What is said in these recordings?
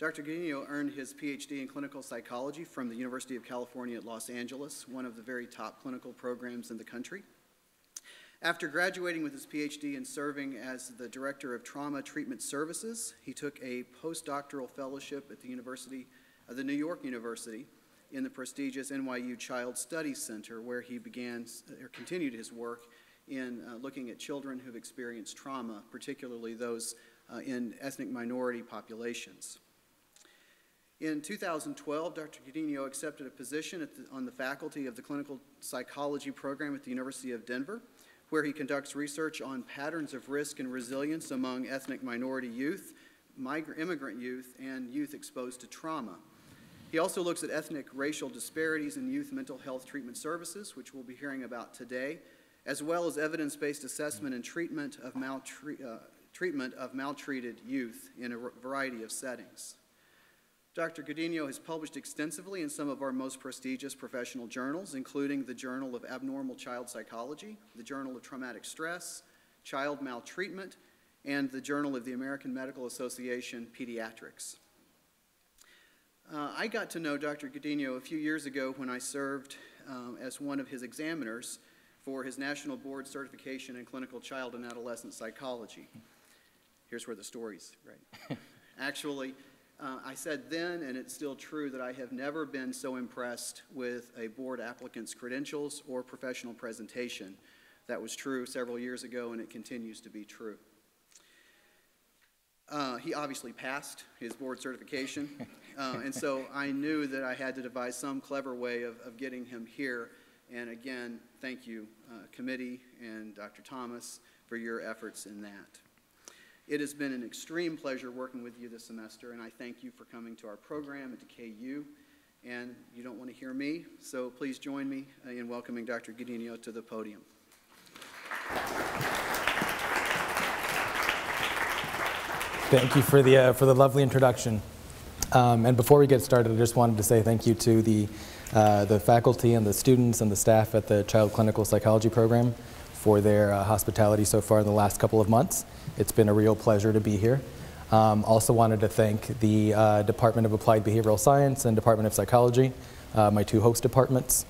Dr. Gudiño earned his PhD in clinical psychology from the University of California at Los Angeles, one of the very top clinical programs in the country. After graduating with his PhD and serving as the Director of Trauma Treatment Services, he took a postdoctoral fellowship at the University, of the New York University, in the prestigious NYU Child Studies Center, where he began or continued his work in uh, looking at children who've experienced trauma, particularly those uh, in ethnic minority populations. In 2012, Dr. Gudiño accepted a position the, on the faculty of the clinical psychology program at the University of Denver where he conducts research on patterns of risk and resilience among ethnic minority youth, migrant, immigrant youth, and youth exposed to trauma. He also looks at ethnic racial disparities in youth mental health treatment services, which we'll be hearing about today, as well as evidence-based assessment and treatment of, maltre uh, treatment of maltreated youth in a variety of settings. Dr. Gudiño has published extensively in some of our most prestigious professional journals, including the Journal of Abnormal Child Psychology, the Journal of Traumatic Stress, Child Maltreatment, and the Journal of the American Medical Association Pediatrics. Uh, I got to know Dr. Gudiño a few years ago when I served um, as one of his examiners for his National Board Certification in Clinical Child and Adolescent Psychology. Here's where the story's right. Actually, uh, I said then, and it's still true, that I have never been so impressed with a board applicant's credentials or professional presentation. That was true several years ago, and it continues to be true. Uh, he obviously passed his board certification, uh, and so I knew that I had to devise some clever way of, of getting him here. And again, thank you, uh, committee and Dr. Thomas, for your efforts in that. It has been an extreme pleasure working with you this semester, and I thank you for coming to our program at KU. And you don't want to hear me, so please join me in welcoming Dr. Gudiño to the podium. Thank you for the, uh, for the lovely introduction. Um, and before we get started, I just wanted to say thank you to the, uh, the faculty and the students and the staff at the Child Clinical Psychology Program for their uh, hospitality so far in the last couple of months. It's been a real pleasure to be here. Um, also wanted to thank the uh, Department of Applied Behavioral Science and Department of Psychology, uh, my two host departments.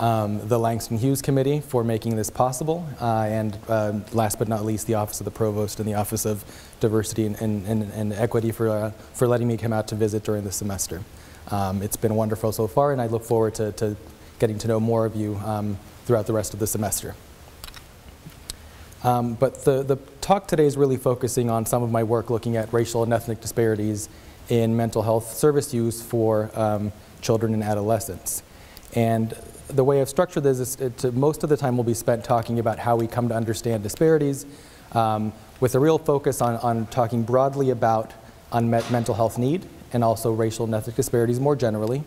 Um, the Langston Hughes Committee for making this possible, uh, and uh, last but not least, the Office of the Provost and the Office of Diversity and, and, and Equity for, uh, for letting me come out to visit during the semester. Um, it's been wonderful so far, and I look forward to, to getting to know more of you um, throughout the rest of the semester. Um, but the, the talk today is really focusing on some of my work looking at racial and ethnic disparities in mental health service use for um, children and adolescents. And the way I've structured this is to, most of the time will be spent talking about how we come to understand disparities um, with a real focus on, on talking broadly about unmet mental health need and also racial and ethnic disparities more generally.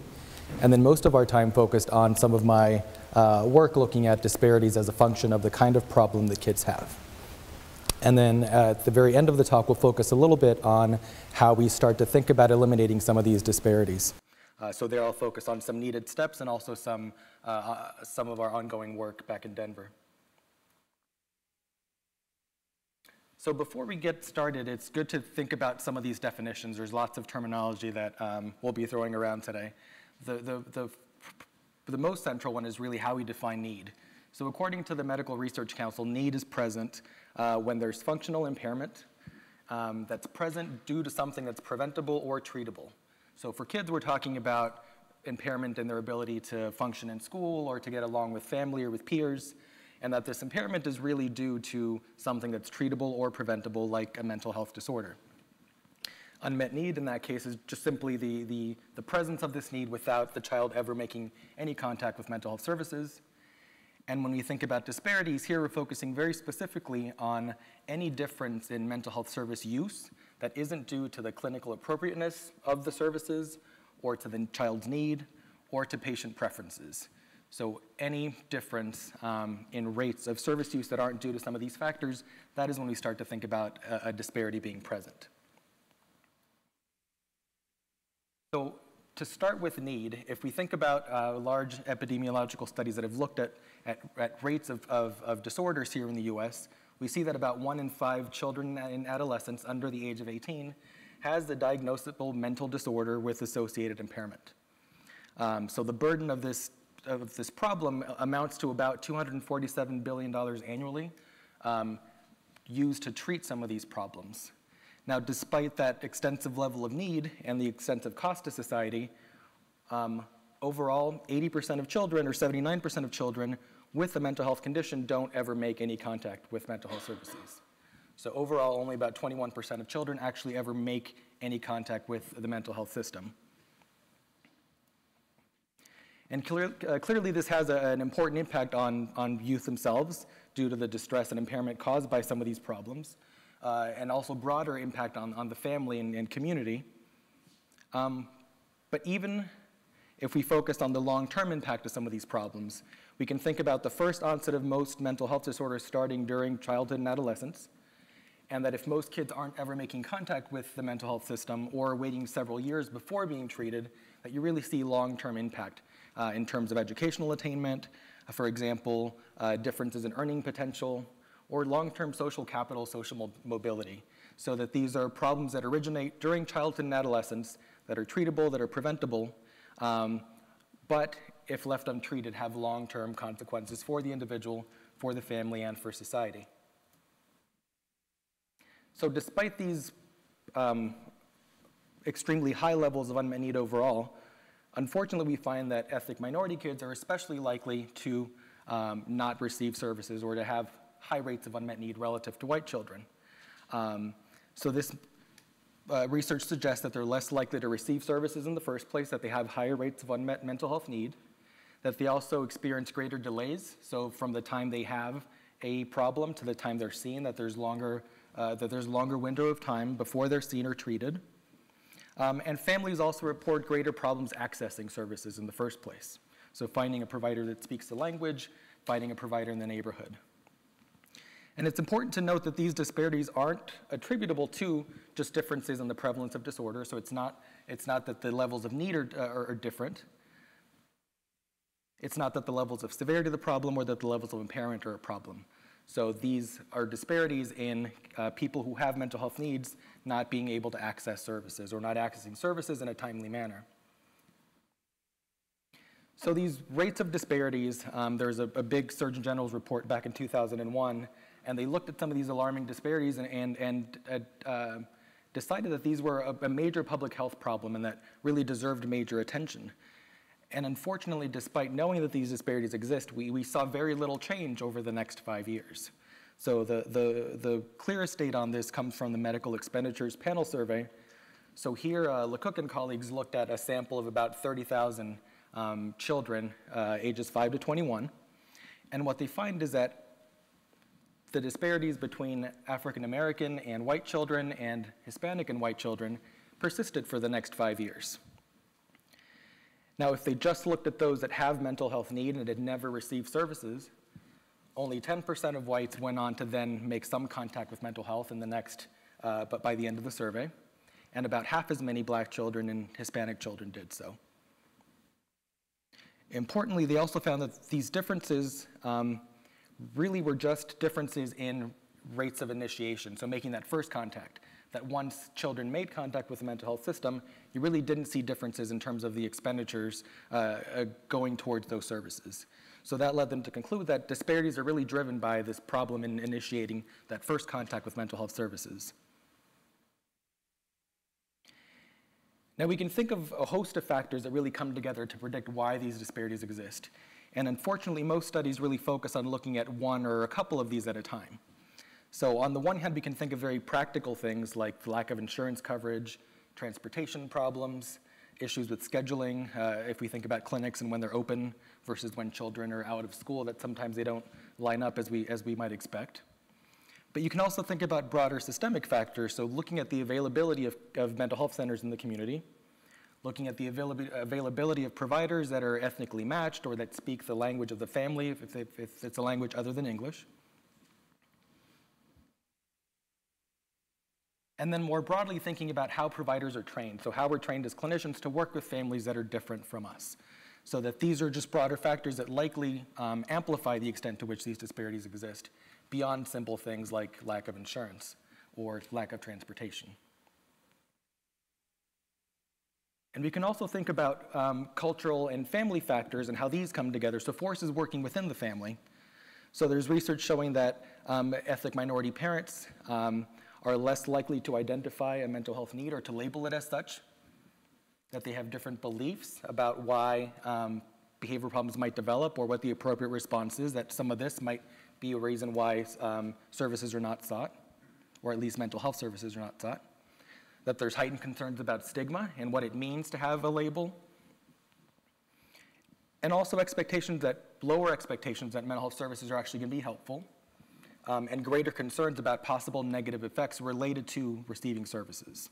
And then most of our time focused on some of my uh, work looking at disparities as a function of the kind of problem that kids have. And then at the very end of the talk, we'll focus a little bit on how we start to think about eliminating some of these disparities. Uh, so there I'll focus on some needed steps and also some, uh, uh, some of our ongoing work back in Denver. So before we get started, it's good to think about some of these definitions. There's lots of terminology that um, we'll be throwing around today. The, the, the but the most central one is really how we define need. So according to the Medical Research Council, need is present uh, when there's functional impairment um, that's present due to something that's preventable or treatable. So for kids, we're talking about impairment in their ability to function in school or to get along with family or with peers, and that this impairment is really due to something that's treatable or preventable, like a mental health disorder unmet need in that case is just simply the, the, the presence of this need without the child ever making any contact with mental health services. And when we think about disparities, here we're focusing very specifically on any difference in mental health service use that isn't due to the clinical appropriateness of the services or to the child's need or to patient preferences. So any difference um, in rates of service use that aren't due to some of these factors, that is when we start to think about a, a disparity being present. So to start with need, if we think about uh, large epidemiological studies that have looked at, at, at rates of, of, of, disorders here in the US, we see that about one in five children and adolescents under the age of 18 has a diagnosable mental disorder with associated impairment. Um, so the burden of this, of this problem amounts to about $247 billion annually um, used to treat some of these problems. Now, despite that extensive level of need and the extensive cost to society, um, overall, 80% of children or 79% of children with a mental health condition don't ever make any contact with mental health services. So overall, only about 21% of children actually ever make any contact with the mental health system. And clear, uh, clearly, this has a, an important impact on, on youth themselves due to the distress and impairment caused by some of these problems, uh, and also broader impact on, on the family and, and community. Um, but even if we focused on the long-term impact of some of these problems, we can think about the first onset of most mental health disorders starting during childhood and adolescence, and that if most kids aren't ever making contact with the mental health system or waiting several years before being treated, that you really see long-term impact uh, in terms of educational attainment, uh, for example, uh, differences in earning potential, or long-term social capital, social mobility. So that these are problems that originate during childhood and adolescence that are treatable, that are preventable, um, but if left untreated, have long-term consequences for the individual, for the family, and for society. So despite these um, extremely high levels of unmet need overall, unfortunately we find that ethnic minority kids are especially likely to um, not receive services or to have high rates of unmet need relative to white children. Um, so this uh, research suggests that they're less likely to receive services in the first place, that they have higher rates of unmet mental health need, that they also experience greater delays. So from the time they have a problem to the time they're seen, that there's longer, uh, that there's longer window of time before they're seen or treated. Um, and families also report greater problems accessing services in the first place. So finding a provider that speaks the language, finding a provider in the neighborhood. And it's important to note that these disparities aren't attributable to just differences in the prevalence of disorder. So it's not, it's not that the levels of need are, uh, are, are different. It's not that the levels of severity of the problem or that the levels of impairment are a problem. So these are disparities in uh, people who have mental health needs not being able to access services or not accessing services in a timely manner. So these rates of disparities, um, there's a, a, big Surgeon General's report back in 2001 and they looked at some of these alarming disparities and, and, and uh, uh, decided that these were a, a, major public health problem and that really deserved major attention. And unfortunately, despite knowing that these disparities exist, we, we saw very little change over the next five years. So the, the, the clearest data on this comes from the Medical Expenditures Panel Survey. So here, uh, LeCook and colleagues looked at a sample of about 30,000 um, children uh, ages 5 to 21. And what they find is that the disparities between African American and white children and Hispanic and white children persisted for the next five years. Now, if they just looked at those that have mental health need and had never received services, only 10% of whites went on to then make some contact with mental health in the next, uh, but by the end of the survey, and about half as many black children and Hispanic children did so. Importantly, they also found that these differences um, really were just differences in rates of initiation, so making that first contact. That once children made contact with the mental health system, you really didn't see differences in terms of the expenditures uh, uh, going towards those services. So that led them to conclude that disparities are really driven by this problem in initiating that first contact with mental health services. Now we can think of a host of factors that really come together to predict why these disparities exist. And unfortunately, most studies really focus on looking at one or a couple of these at a time. So on the one hand, we can think of very practical things like lack of insurance coverage, transportation problems, issues with scheduling, uh, if we think about clinics and when they're open versus when children are out of school, that sometimes they don't line up as we, as we might expect. But you can also think about broader systemic factors, so looking at the availability of, of mental health centers in the community, looking at the availability of providers that are ethnically matched or that speak the language of the family, if, if, it's a language other than English. And then more broadly, thinking about how providers are trained. So how we're trained as clinicians to work with families that are different from us. So that these are just broader factors that likely um, amplify the extent to which these disparities exist beyond simple things like lack of insurance or lack of transportation. And we can also think about um, cultural and family factors and how these come together. So forces working within the family. So there's research showing that um, ethnic minority parents um, are less likely to identify a mental health need or to label it as such, that they have different beliefs about why um, behavior problems might develop or what the appropriate response is, that some of this might be a reason why um, services are not sought, or at least mental health services are not sought that there's heightened concerns about stigma and what it means to have a label, and also expectations that, lower expectations that mental health services are actually going to be helpful, um, and greater concerns about possible negative effects related to receiving services.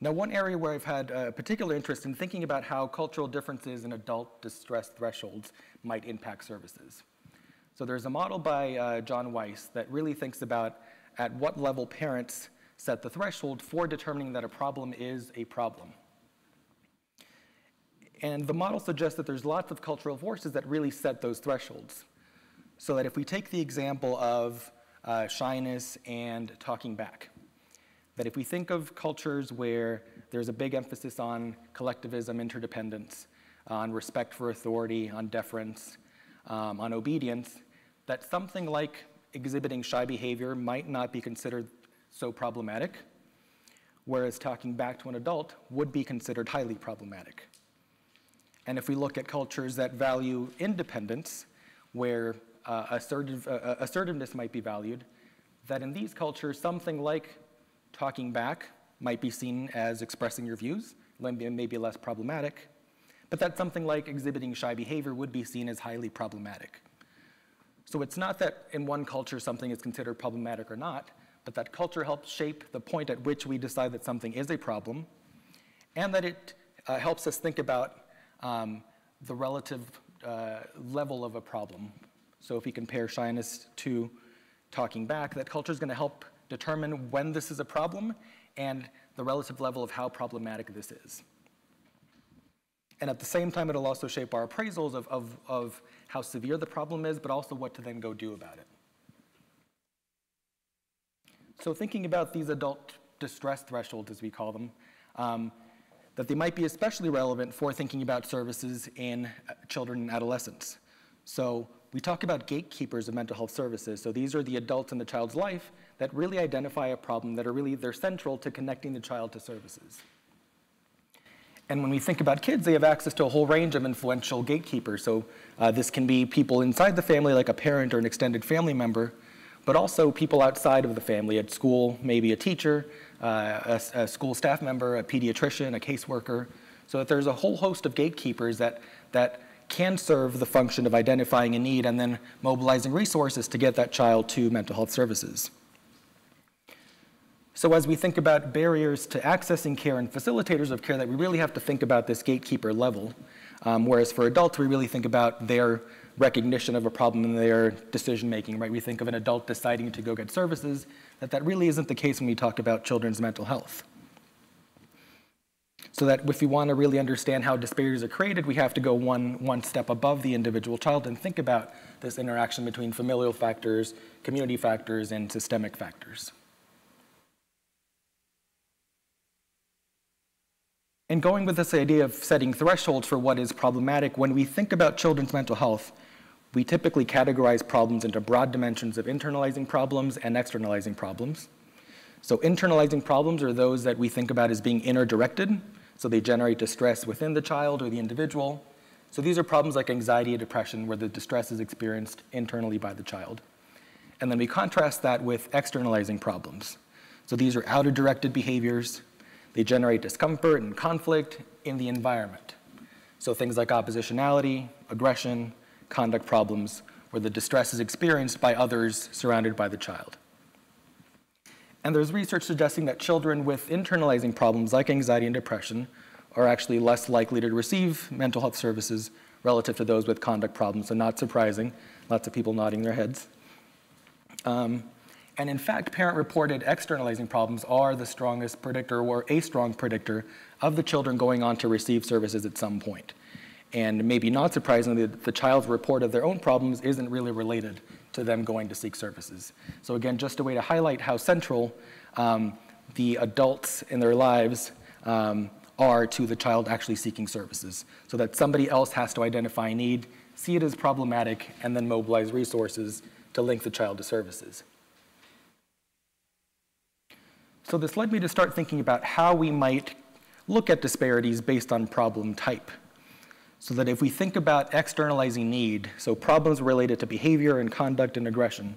Now, one area where I've had a particular interest in thinking about how cultural differences in adult distress thresholds might impact services. So there's a model by uh, John Weisz that really thinks about at what level parents set the threshold for determining that a problem is a problem. And the model suggests that there's lots of cultural forces that really set those thresholds. So that if we take the example of uh, shyness and talking back, that if we think of cultures where there's a big emphasis on collectivism, interdependence, on respect for authority, on deference, um, on obedience, that something like exhibiting shy behavior might not be considered so problematic, whereas talking back to an adult would be considered highly problematic. And if we look at cultures that value independence, where uh, assertive, uh, assertiveness might be valued, that in these cultures, something like talking back might be seen as expressing your views, maybe less problematic, but that something like exhibiting shy behavior would be seen as highly problematic. So it's not that in one culture something is considered problematic or not, but that culture helps shape the point at which we decide that something is a problem, and that it uh, helps us think about um, the relative uh, level of a problem. So if we compare shyness to talking back, that culture is going to help determine when this is a problem and the relative level of how problematic this is. And at the same time, it'll also shape our appraisals of, of, of how severe the problem is, but also what to then go do about it. So thinking about these adult distress thresholds, as we call them, um, that they might be especially relevant for thinking about services in uh, children and adolescents. So we talk about gatekeepers of mental health services. So these are the adults in the child's life that really identify a problem that are really, they're central to connecting the child to services. And when we think about kids, they have access to a whole range of influential gatekeepers. So uh, this can be people inside the family, like a parent or an extended family member, but also people outside of the family at school, maybe a teacher, uh, a, a, school staff member, a pediatrician, a caseworker, so that there's a whole host of gatekeepers that, that can serve the function of identifying a need and then mobilizing resources to get that child to mental health services. So as we think about barriers to accessing care and facilitators of care, that we really have to think about this gatekeeper level. Um, whereas for adults, we really think about their recognition of a problem in their decision making, right? We think of an adult deciding to go get services, that that really isn't the case when we talk about children's mental health. So that if we want to really understand how disparities are created, we have to go one, one step above the individual child and think about this interaction between familial factors, community factors, and systemic factors. And going with this idea of setting thresholds for what is problematic, when we think about children's mental health, we typically categorize problems into broad dimensions of internalizing problems and externalizing problems. So internalizing problems are those that we think about as being inner directed, so they generate distress within the child or the individual. So these are problems like anxiety and depression where the distress is experienced internally by the child. And then we contrast that with externalizing problems. So these are outer directed behaviors, they generate discomfort and conflict in the environment. So things like oppositionality, aggression, conduct problems, where the distress is experienced by others surrounded by the child. And there's research suggesting that children with internalizing problems like anxiety and depression are actually less likely to receive mental health services relative to those with conduct problems. So not surprising, lots of people nodding their heads. Um, and in fact, parent-reported externalizing problems are the strongest predictor or a strong predictor of the children going on to receive services at some point. And maybe not surprisingly, the child's report of their own problems isn't really related to them going to seek services. So again, just a way to highlight how central um, the adults in their lives um, are to the child actually seeking services, so that somebody else has to identify a need, see it as problematic, and then mobilize resources to link the child to services. So this led me to start thinking about how we might look at disparities based on problem type. So that if we think about externalizing need, so problems related to behavior and conduct and aggression,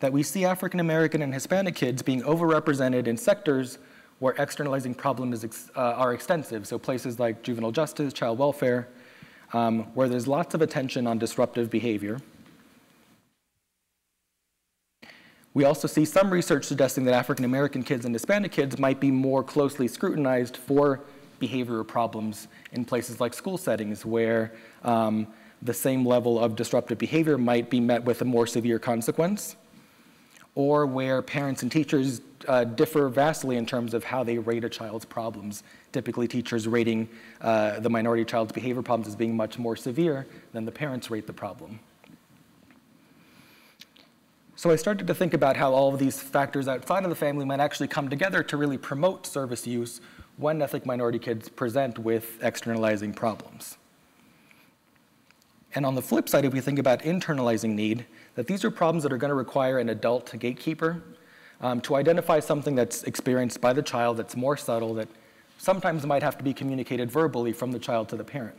that we see African American and Hispanic kids being overrepresented in sectors where externalizing problems ex uh, are extensive. So places like juvenile justice, child welfare, um, where there's lots of attention on disruptive behavior. We also see some research suggesting that African American kids and Hispanic kids might be more closely scrutinized for behavioral problems in places like school settings where um, the same level of disruptive behavior might be met with a more severe consequence, or where parents and teachers uh, differ vastly in terms of how they rate a child's problems. Typically, teachers rating uh, the minority child's behavior problems as being much more severe than the parents rate the problem. So I started to think about how all of these factors outside of the family might actually come together to really promote service use when ethnic minority kids present with externalizing problems. And on the flip side, if we think about internalizing need, that these are problems that are going to require an adult gatekeeper um, to identify something that's experienced by the child that's more subtle, that sometimes might have to be communicated verbally from the child to the parent.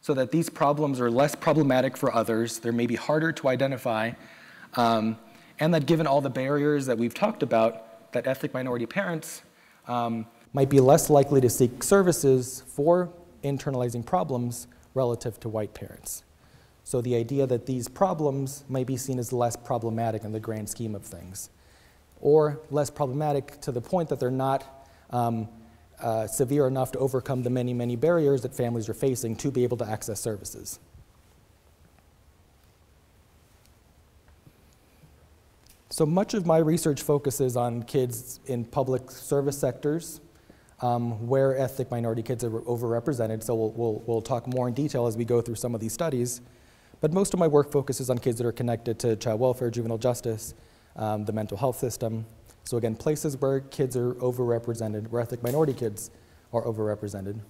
So that these problems are less problematic for others, they're maybe harder to identify, um, and that given all the barriers that we've talked about, that ethnic minority parents um, might be less likely to seek services for internalizing problems relative to white parents. So the idea that these problems might be seen as less problematic in the grand scheme of things, or less problematic to the point that they're not um, uh, severe enough to overcome the many, many barriers that families are facing to be able to access services. So much of my research focuses on kids in public service sectors um, where ethnic minority kids are overrepresented. So we'll, we'll, we'll, talk more in detail as we go through some of these studies. But most of my work focuses on kids that are connected to child welfare, juvenile justice, um, the mental health system. So again, places where kids are overrepresented, where ethnic minority kids are overrepresented.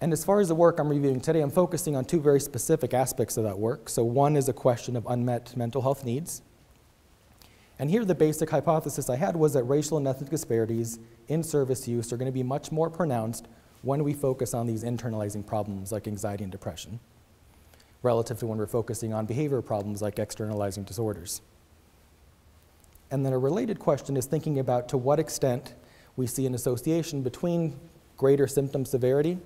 And as far as the work I'm reviewing today, I'm focusing on two very specific aspects of that work. So one is a question of unmet mental health needs. And here the basic hypothesis I had was that racial and ethnic disparities in service use are going to be much more pronounced when we focus on these internalizing problems like anxiety and depression, relative to when we're focusing on behavior problems like externalizing disorders. And then a related question is thinking about to what extent we see an association between greater symptom severity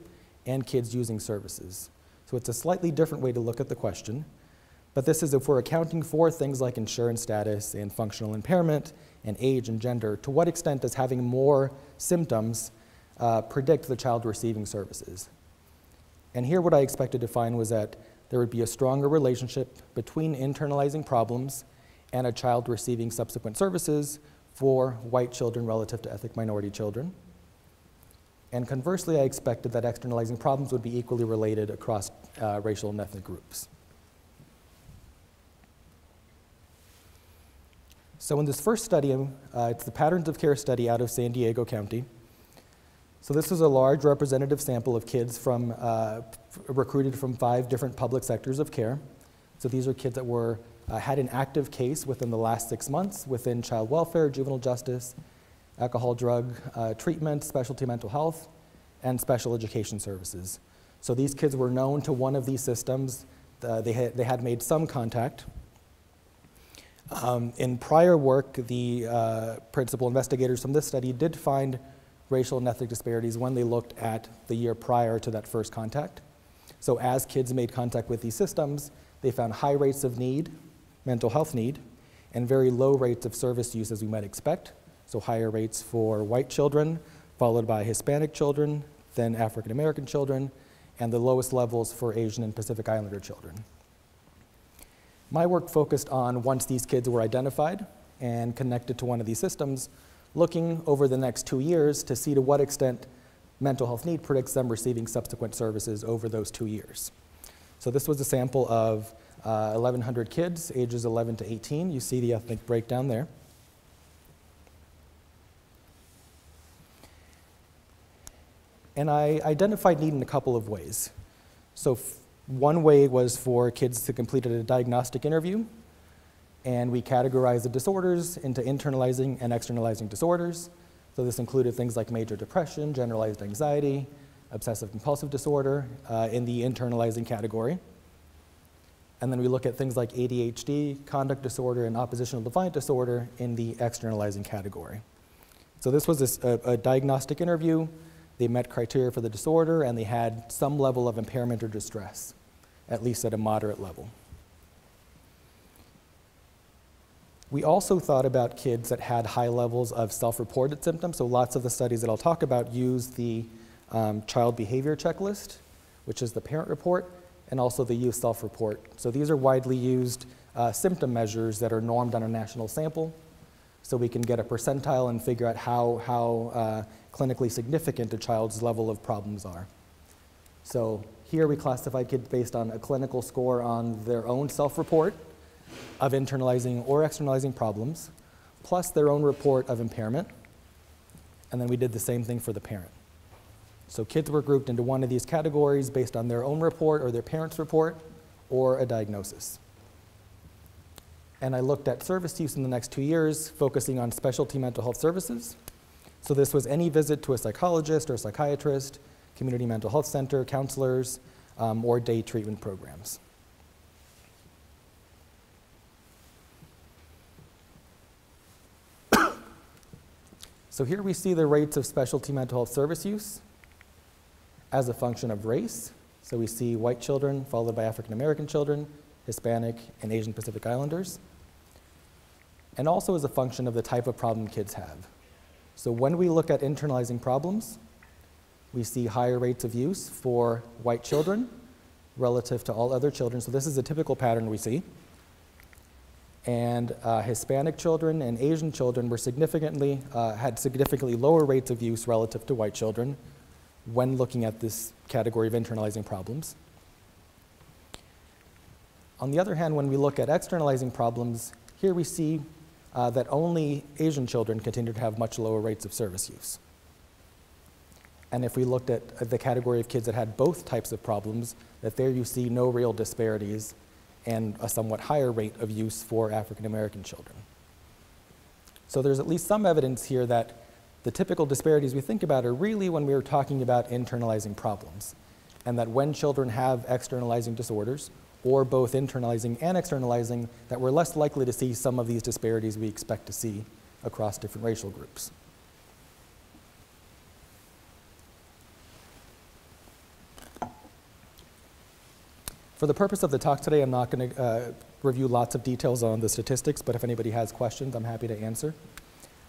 and kids using services. So it's a slightly different way to look at the question. But this is if we're accounting for things like insurance status and functional impairment and age and gender, to what extent does having more symptoms uh, predict the child receiving services? And here what I expected to find was that there would be a stronger relationship between internalizing problems and a child receiving subsequent services for white children relative to ethnic minority children. And conversely, I expected that externalizing problems would be equally related across uh, racial and ethnic groups. So in this first study, uh, it's the Patterns of Care study out of San Diego County. So this was a large representative sample of kids from, uh, recruited from five different public sectors of care. So these are kids that were, uh, had an active case within the last six months within child welfare, juvenile justice, alcohol drug uh, treatment, specialty mental health, and special education services. So these kids were known to one of these systems. Uh, they, had, they had made some contact um, in prior work, the uh, principal investigators from this study did find racial and ethnic disparities when they looked at the year prior to that first contact. So as kids made contact with these systems, they found high rates of need, mental health need, and very low rates of service use as we might expect. So higher rates for white children, followed by Hispanic children, then African American children, and the lowest levels for Asian and Pacific Islander children. My work focused on once these kids were identified and connected to one of these systems, looking over the next two years to see to what extent mental health need predicts them receiving subsequent services over those two years. So this was a sample of uh, 1,100 kids, ages 11 to 18. You see the ethnic breakdown there. And I identified need in a couple of ways. So, one way was for kids to complete a diagnostic interview, and we categorized the disorders into internalizing and externalizing disorders. So, this included things like major depression, generalized anxiety, obsessive compulsive disorder uh, in the internalizing category. And then we look at things like ADHD, conduct disorder, and oppositional defiant disorder in the externalizing category. So this was a, a, diagnostic interview. They met criteria for the disorder, and they had some level of impairment or distress, at least at a moderate level. We also thought about kids that had high levels of self-reported symptoms. So lots of the studies that I'll talk about use the um, child behavior checklist, which is the parent report, and also the youth self-report. So these are widely used uh, symptom measures that are normed on a national sample, so we can get a percentile and figure out how, how uh, clinically significant a child's level of problems are. So here we classified kids based on a clinical score on their own self-report of internalizing or externalizing problems, plus their own report of impairment, and then we did the same thing for the parent. So kids were grouped into one of these categories based on their own report or their parents' report or a diagnosis. And I looked at service use in the next two years, focusing on specialty mental health services. So this was any visit to a psychologist or a psychiatrist, community mental health center, counselors, um, or day treatment programs. so here we see the rates of specialty mental health service use as a function of race. So we see white children followed by African American children, Hispanic, and Asian Pacific Islanders. And also as a function of the type of problem kids have. So when we look at internalizing problems, we see higher rates of use for white children relative to all other children. So this is a typical pattern we see. And uh, Hispanic children and Asian children were significantly, uh, had significantly lower rates of use relative to white children when looking at this category of internalizing problems. On the other hand, when we look at externalizing problems, here we see uh, that only Asian children continue to have much lower rates of service use. And if we looked at uh, the category of kids that had both types of problems, that there you see no real disparities and a somewhat higher rate of use for African American children. So there's at least some evidence here that the typical disparities we think about are really when we are talking about internalizing problems. And that when children have externalizing disorders, or both internalizing and externalizing, that we're less likely to see some of these disparities we expect to see across different racial groups. For the purpose of the talk today, I'm not going to uh, review lots of details on the statistics, but if anybody has questions, I'm happy to answer.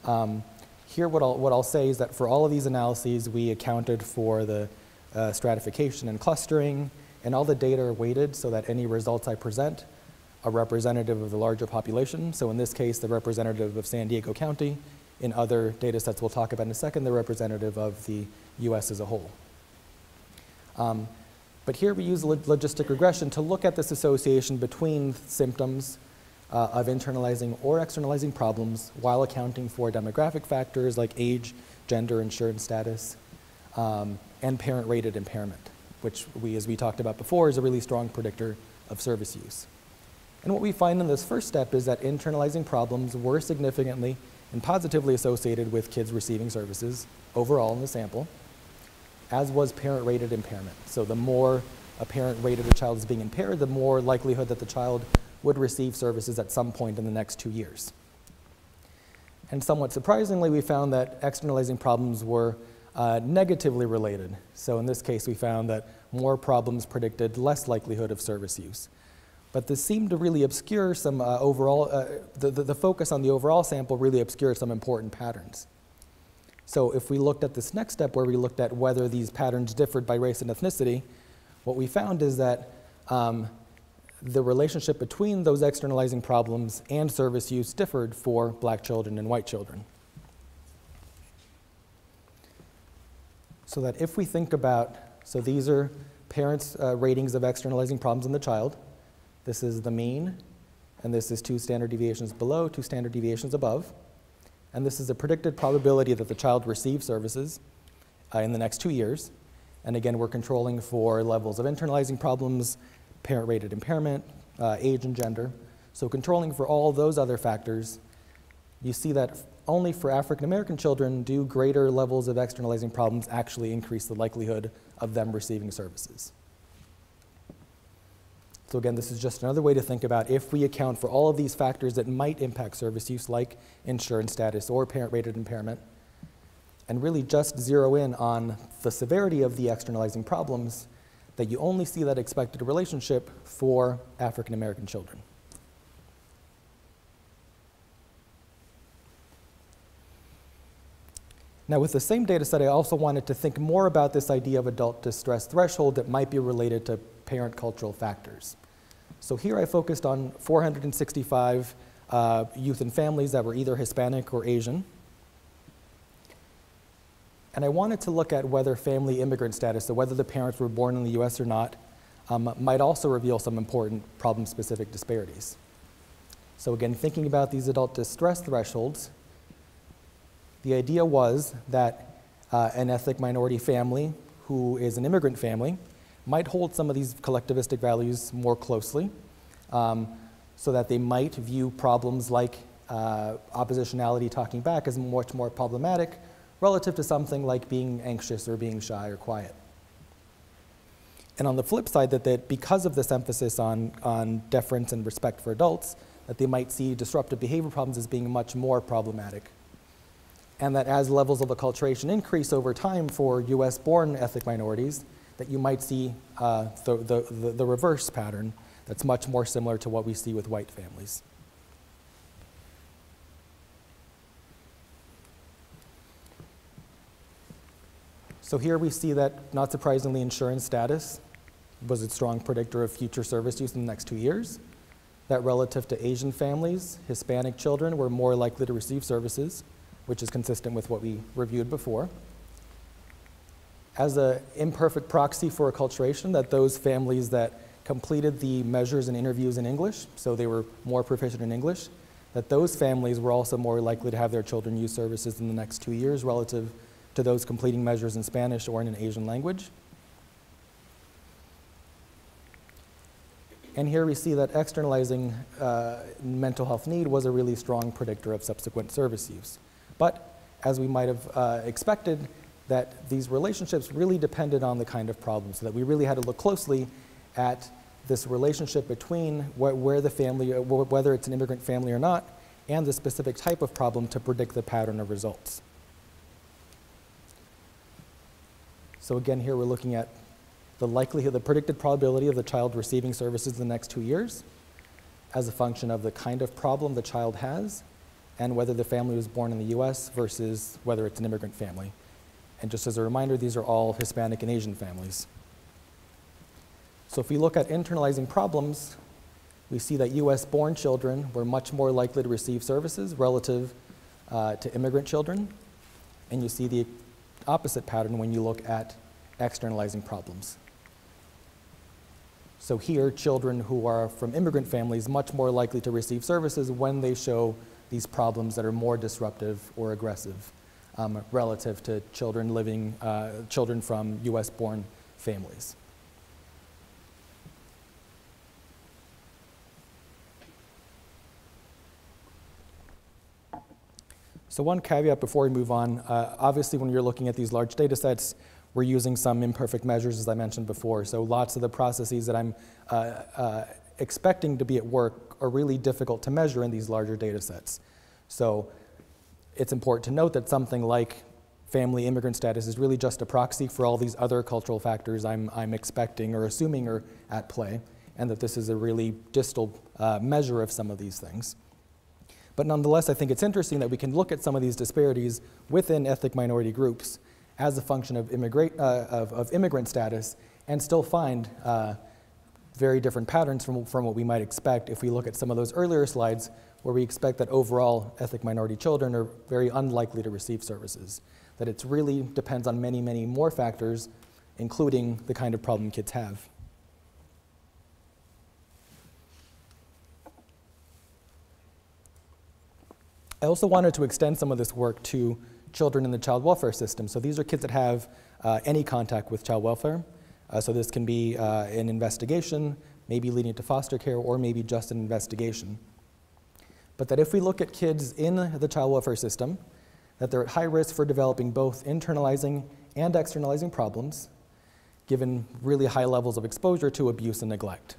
Um, here, what I'll, what I'll say is that for all of these analyses, we accounted for the uh, stratification and clustering, and all the data are weighted so that any results I present are representative of the larger population. So in this case, the representative of San Diego County. In other data sets we'll talk about in a second, the representative of the US as a whole. Um, but here we use logistic regression to look at this association between symptoms uh, of internalizing or externalizing problems while accounting for demographic factors like age, gender, insurance status, um, and parent-rated impairment, which we, as we talked about before, is a really strong predictor of service use. And what we find in this first step is that internalizing problems were significantly and positively associated with kids receiving services overall in the sample, as was parent-rated impairment. So the more a parent rated a child as being impaired, the more likelihood that the child would receive services at some point in the next two years. And somewhat surprisingly, we found that externalizing problems were uh, negatively related. So in this case, we found that more problems predicted less likelihood of service use. But this seemed to really obscure some uh, overall, uh, the, the, the focus on the overall sample really obscured some important patterns. So if we looked at this next step where we looked at whether these patterns differed by race and ethnicity, what we found is that um, the relationship between those externalizing problems and service use differed for black children and white children. So that if we think about, so these are parents' uh, ratings of externalizing problems in the child. This is the mean, and this is two standard deviations below, two standard deviations above. And this is a predicted probability that the child receives services. uh, in the next two years. And again, we're controlling for levels of internalizing problems, parent-rated impairment, uh, age and gender. So controlling for all those other factors, you see that only for African American children do greater levels of externalizing problems actually increase the likelihood of them receiving services. So again, this is just another way to think about if we account for all of these factors that might impact service use, like insurance status or parent-rated impairment, and really just zero in on the severity of the externalizing problems, that you only see that expected relationship for African American children. Now, with the same data set, I also wanted to think more about this idea of adult distress threshold that might be related to parent cultural factors. So here I focused on 465 uh, youth and families that were either Hispanic or Asian. And I wanted to look at whether family immigrant status, so whether the parents were born in the US or not, um, might also reveal some important problem-specific disparities. So again, thinking about these adult distress thresholds, the idea was that uh, an ethnic minority family who is an immigrant family might hold some of these collectivistic values more closely um, so that they might view problems like uh, oppositionality talking back as much more problematic relative to something like being anxious or being shy or quiet. And on the flip side, that, that because of this emphasis on, on deference and respect for adults, that they might see disruptive behavior problems as being much more problematic. And that as levels of acculturation increase over time for US born ethnic minorities, that you might see uh, the, the, the, the reverse pattern that's much more similar to what we see with white families. So here we see that, not surprisingly, insurance status was a strong predictor of future service use in the next two years. That relative to Asian families, Hispanic children were more likely to receive services, which is consistent with what we reviewed before as an imperfect proxy for acculturation that those families that completed the measures and interviews in English, so they were more proficient in English, that those families were also more likely to have their children use services in the next two years relative to those completing measures in Spanish or in an Asian language. And here we see that externalizing uh, mental health need was a really strong predictor of subsequent service use. But as we might have uh, expected, that these relationships really depended on the kind of problem, so that we really had to look closely at this relationship between wh where the family, uh, wh whether it's an immigrant family or not, and the specific type of problem to predict the pattern of results. So again, here we're looking at the likelihood, the predicted probability of the child receiving services in the next two years as a function of the kind of problem the child has and whether the family was born in the US versus whether it's an immigrant family. And just as a reminder, these are all Hispanic and Asian families. So if we look at internalizing problems, we see that US born children were much more likely to receive services relative uh, to immigrant children. And you see the opposite pattern when you look at externalizing problems. So here, children who are from immigrant families much more likely to receive services when they show these problems that are more disruptive or aggressive um, relative to children living, uh, children from US born families. So one caveat before we move on, uh, obviously when you're looking at these large data sets, we're using some imperfect measures as I mentioned before. So lots of the processes that I'm uh, uh, expecting to be at work are really difficult to measure in these larger data sets. So it's important to note that something like family immigrant status is really just a proxy for all these other cultural factors I'm, I'm expecting or assuming are at play, and that this is a really distal uh, measure of some of these things. But nonetheless, I think it's interesting that we can look at some of these disparities within ethnic minority groups as a function of, immigrate, uh, of, of immigrant status and still find uh, very different patterns from, from what we might expect if we look at some of those earlier slides where we expect that overall ethnic minority children are very unlikely to receive services. That it really depends on many, many more factors, including the kind of problem kids have. I also wanted to extend some of this work to children in the child welfare system. So these are kids that have uh, any contact with child welfare. Uh, so this can be uh, an investigation, maybe leading to foster care, or maybe just an investigation. But that if we look at kids in the child welfare system, that they're at high risk for developing both internalizing and externalizing problems, given really high levels of exposure to abuse and neglect.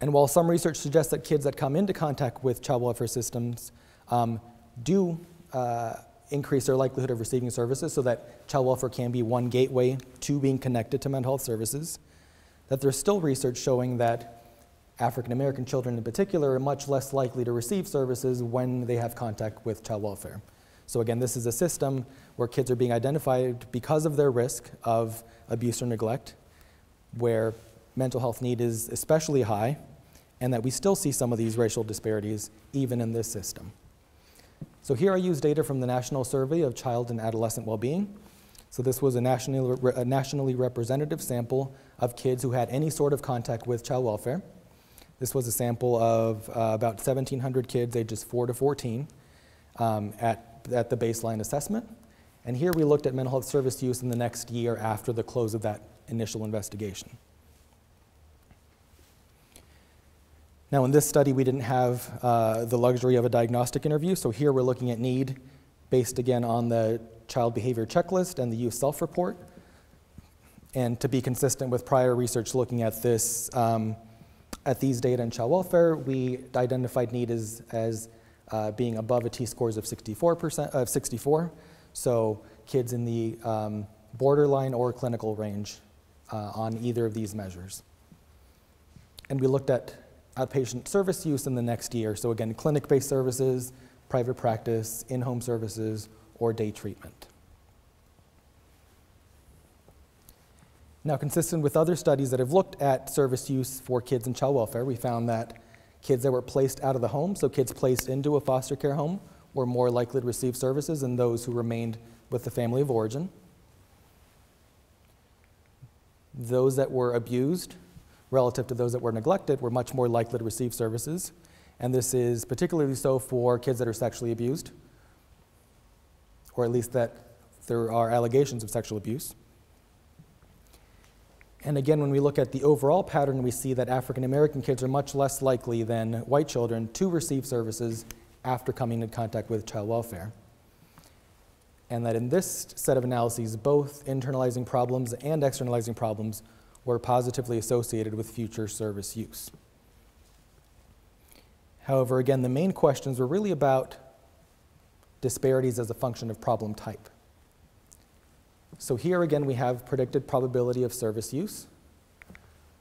And while some research suggests that kids that come into contact with child welfare systems um, do uh, increase their likelihood of receiving services so that child welfare can be one gateway to being connected to mental health services, that there's still research showing that African American children in particular are much less likely to receive services when they have contact with child welfare. So again, this is a system where kids are being identified because of their risk of abuse or neglect, where mental health need is especially high, and that we still see some of these racial disparities even in this system. So here I use data from the National Survey of Child and Adolescent Wellbeing. So this was a nationally, a nationally representative sample of kids who had any sort of contact with child welfare. This was a sample of uh, about 1,700 kids ages 4 to 14 um, at, at the baseline assessment. And here we looked at mental health service use in the next year after the close of that initial investigation. Now, in this study, we didn't have uh, the luxury of a diagnostic interview, so here we're looking at need based again on the child behavior checklist and the youth self report. And to be consistent with prior research looking at this, um, at these data in child welfare, we identified need as, as uh, being above a T scores of 64%, of 64. So kids in the um, borderline or clinical range uh, on either of these measures. And we looked at outpatient service use in the next year. So again, clinic-based services, private practice, in-home services, or day treatment. Now, consistent with other studies that have looked at service use for kids in child welfare, we found that kids that were placed out of the home, so kids placed into a foster care home, were more likely to receive services than those who remained with the family of origin. Those that were abused relative to those that were neglected were much more likely to receive services. And this is particularly so for kids that are sexually abused, or at least that there are allegations of sexual abuse. And again, when we look at the overall pattern, we see that African American kids are much less likely than white children to receive services after coming in contact with child welfare. And that in this set of analyses, both internalizing problems and externalizing problems were positively associated with future service use. However, again, the main questions were really about disparities as a function of problem type. So here again, we have predicted probability of service use.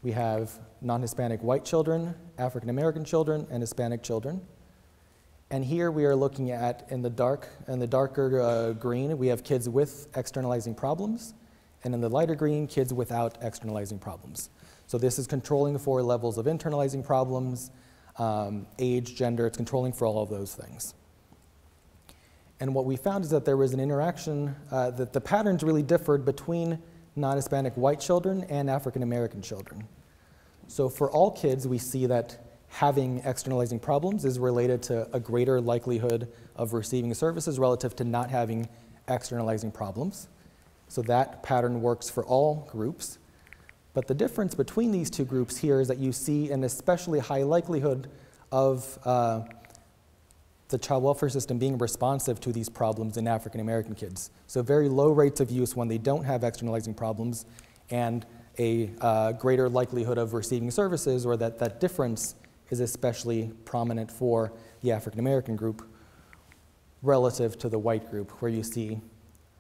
We have non-Hispanic white children, African American children, and Hispanic children. And here we are looking at, in the dark, in the darker uh, green, we have kids with externalizing problems, and in the lighter green, kids without externalizing problems. So this is controlling for levels of internalizing problems, um, age, gender, it's controlling for all of those things. And what we found is that there was an interaction, uh, that the patterns really differed between non-Hispanic white children and African American children. So for all kids, we see that having externalizing problems is related to a greater likelihood of receiving services relative to not having externalizing problems. So that pattern works for all groups. But the difference between these two groups here is that you see an especially high likelihood of uh, the child welfare system being responsive to these problems in African American kids. So very low rates of use when they don't have externalizing problems and a uh, greater likelihood of receiving services or that that difference is especially prominent for the African American group relative to the white group where you see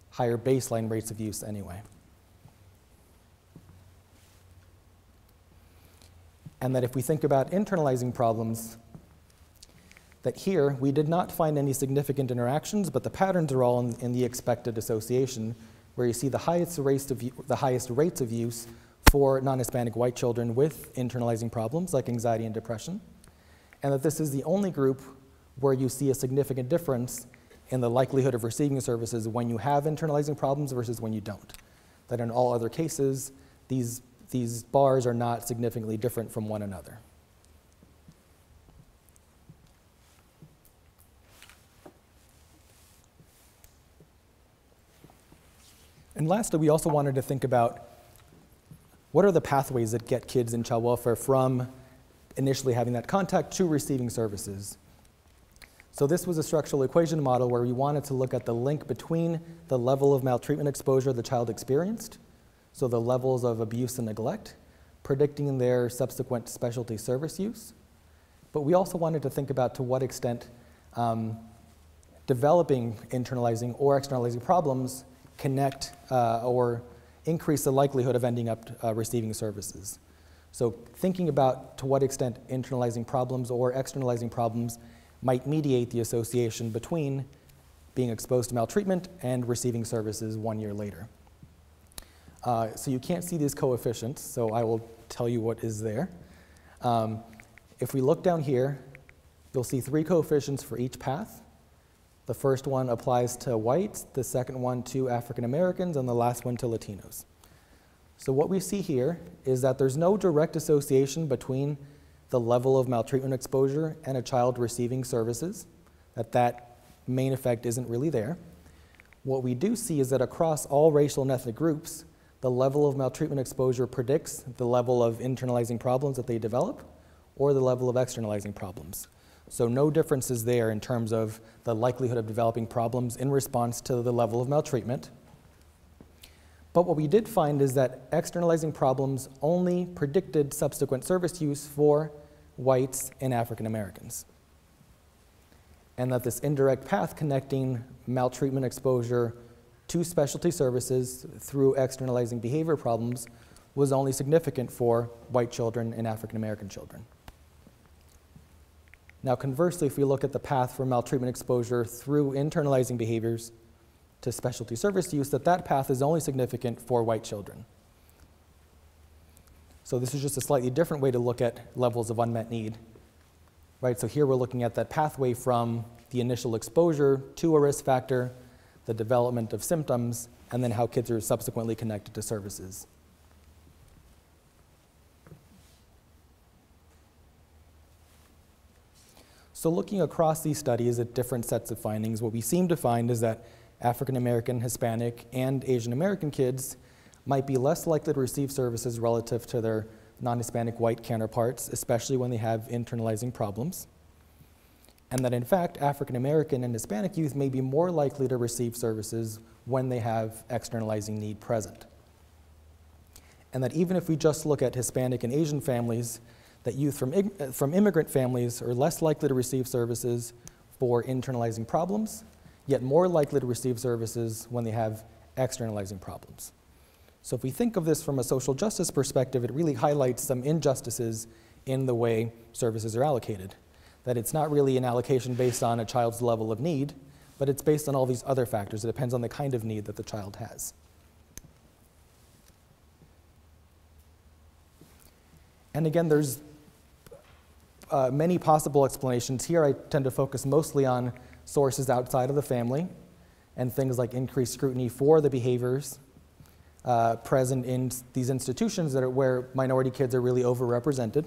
higher baseline rates of use anyway. And that if we think about internalizing problems, that here we did not find any significant interactions, but the patterns are all in, in the expected association, where you see the highest rates of, the highest rates of use for non-Hispanic white children with internalizing problems like anxiety and depression, and that this is the only group where you see a significant difference in the likelihood of receiving services when you have internalizing problems versus when you don't. That in all other cases, these, these bars are not significantly different from one another. And lastly, we also wanted to think about what are the pathways that get kids in child welfare from initially having that contact to receiving services. So this was a structural equation model where we wanted to look at the link between the level of maltreatment exposure the child experienced, so the levels of abuse and neglect, predicting their subsequent specialty service use. But we also wanted to think about to what extent um, developing internalizing or externalizing problems connect uh, or increase the likelihood of ending up uh, receiving services. So thinking about to what extent internalizing problems or externalizing problems might mediate the association between being exposed to maltreatment and receiving services one year later. Uh, so you can't see these coefficients, so I will tell you what is there. Um, if we look down here, you'll see three coefficients for each path. The first one applies to whites, the second one to African Americans, and the last one to Latinos. So what we see here is that there's no direct association between the level of maltreatment exposure and a child receiving services, that that main effect isn't really there. What we do see is that across all racial and ethnic groups, the level of maltreatment exposure predicts the level of internalizing problems that they develop or the level of externalizing problems. So no differences there in terms of the likelihood of developing problems in response to the level of maltreatment. But what we did find is that externalizing problems only predicted subsequent service use for whites and African Americans. And that this indirect path connecting maltreatment exposure to specialty services through externalizing behavior problems was only significant for white children and African American children. Now, conversely, if we look at the path for maltreatment exposure through internalizing behaviors to specialty service use, that that path is only significant for white children. So this is just a slightly different way to look at levels of unmet need. Right, so here we're looking at that pathway from the initial exposure to a risk factor, the development of symptoms, and then how kids are subsequently connected to services. So looking across these studies at different sets of findings, what we seem to find is that African American, Hispanic, and Asian American kids might be less likely to receive services relative to their non-Hispanic white counterparts, especially when they have internalizing problems. And that in fact, African American and Hispanic youth may be more likely to receive services when they have externalizing need present. And that even if we just look at Hispanic and Asian families, that youth from, uh, from immigrant families are less likely to receive services for internalizing problems, yet more likely to receive services when they have externalizing problems. So if we think of this from a social justice perspective, it really highlights some injustices in the way services are allocated. That it's not really an allocation based on a child's level of need, but it's based on all these other factors. It depends on the kind of need that the child has. And again, there's uh, many possible explanations. Here I tend to focus mostly on sources outside of the family and things like increased scrutiny for the behaviors uh, present in these institutions that are where minority kids are really overrepresented.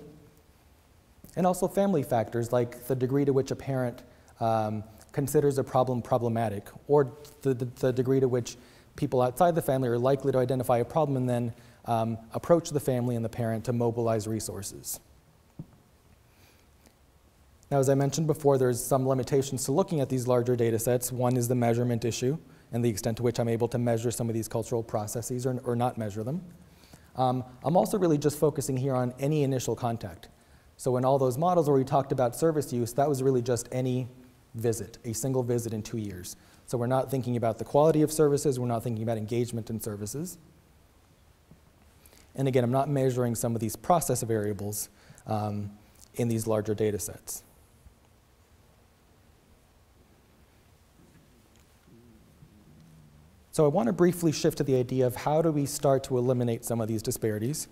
And also family factors like the degree to which a parent um, considers a problem problematic or the, the, the, degree to which people outside the family are likely to identify a problem and then um, approach the family and the parent to mobilize resources. Now, as I mentioned before, there's some limitations to looking at these larger data sets. One is the measurement issue and the extent to which I'm able to measure some of these cultural processes or, or not measure them. Um, I'm also really just focusing here on any initial contact. So in all those models where we talked about service use, that was really just any visit, a single visit in two years. So we're not thinking about the quality of services, we're not thinking about engagement in services. And again, I'm not measuring some of these process variables um, in these larger data sets. So I want to briefly shift to the idea of how do we start to eliminate some of these disparities.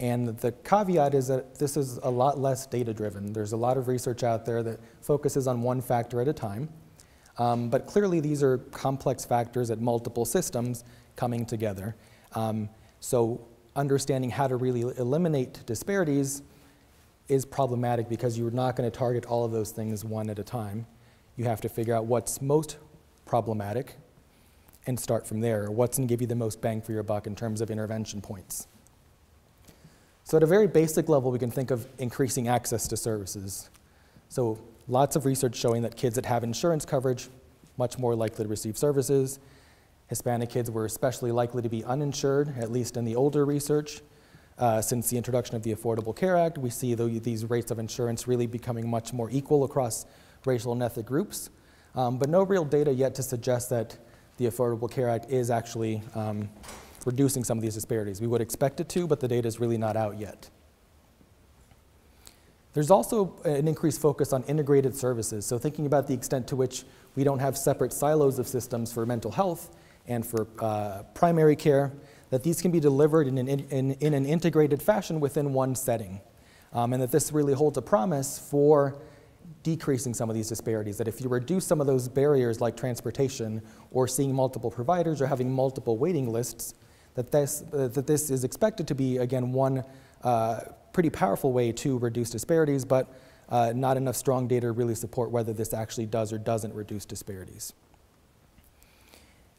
And the caveat is that this is a lot less data driven. There's a lot of research out there that focuses on one factor at a time. Um, but clearly these are complex factors at multiple systems coming together. Um, so understanding how to really eliminate disparities is problematic because you're not going to target all of those things one at a time. You have to figure out what's most problematic and start from there. What's going to give you the most bang for your buck in terms of intervention points? So, at a very basic level, we can think of increasing access to services. So, lots of research showing that kids that have insurance coverage much more likely to receive services. Hispanic kids were especially likely to be uninsured, at least in the older research. Uh, since the introduction of the Affordable Care Act, we see the, these rates of insurance really becoming much more equal across racial and ethnic groups. Um, but no real data yet to suggest that the Affordable Care Act is actually um, reducing some of these disparities. We would expect it to, but the data is really not out yet. There's also an increased focus on integrated services. So thinking about the extent to which we don't have separate silos of systems for mental health and for uh, primary care, that these can be delivered in an, in, in an integrated fashion within one setting. Um, and that this really holds a promise for decreasing some of these disparities. That if you reduce some of those barriers like transportation or seeing multiple providers or having multiple waiting lists, that this, uh, that this is expected to be, again, one uh, pretty powerful way to reduce disparities, but uh, not enough strong data really support whether this actually does or doesn't reduce disparities.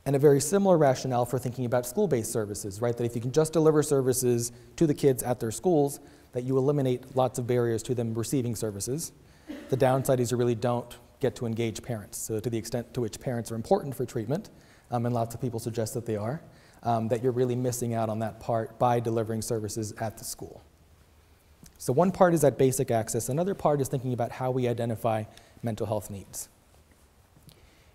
And a very similar rationale for thinking about school-based services, right? That if you can just deliver services to the kids at their schools, that you eliminate lots of barriers to them receiving services. The downside is you really don't get to engage parents. So to the extent to which parents are important for treatment, um, and lots of people suggest that they are, um, that you're really missing out on that part by delivering services at the school. So one part is that basic access. Another part is thinking about how we identify mental health needs.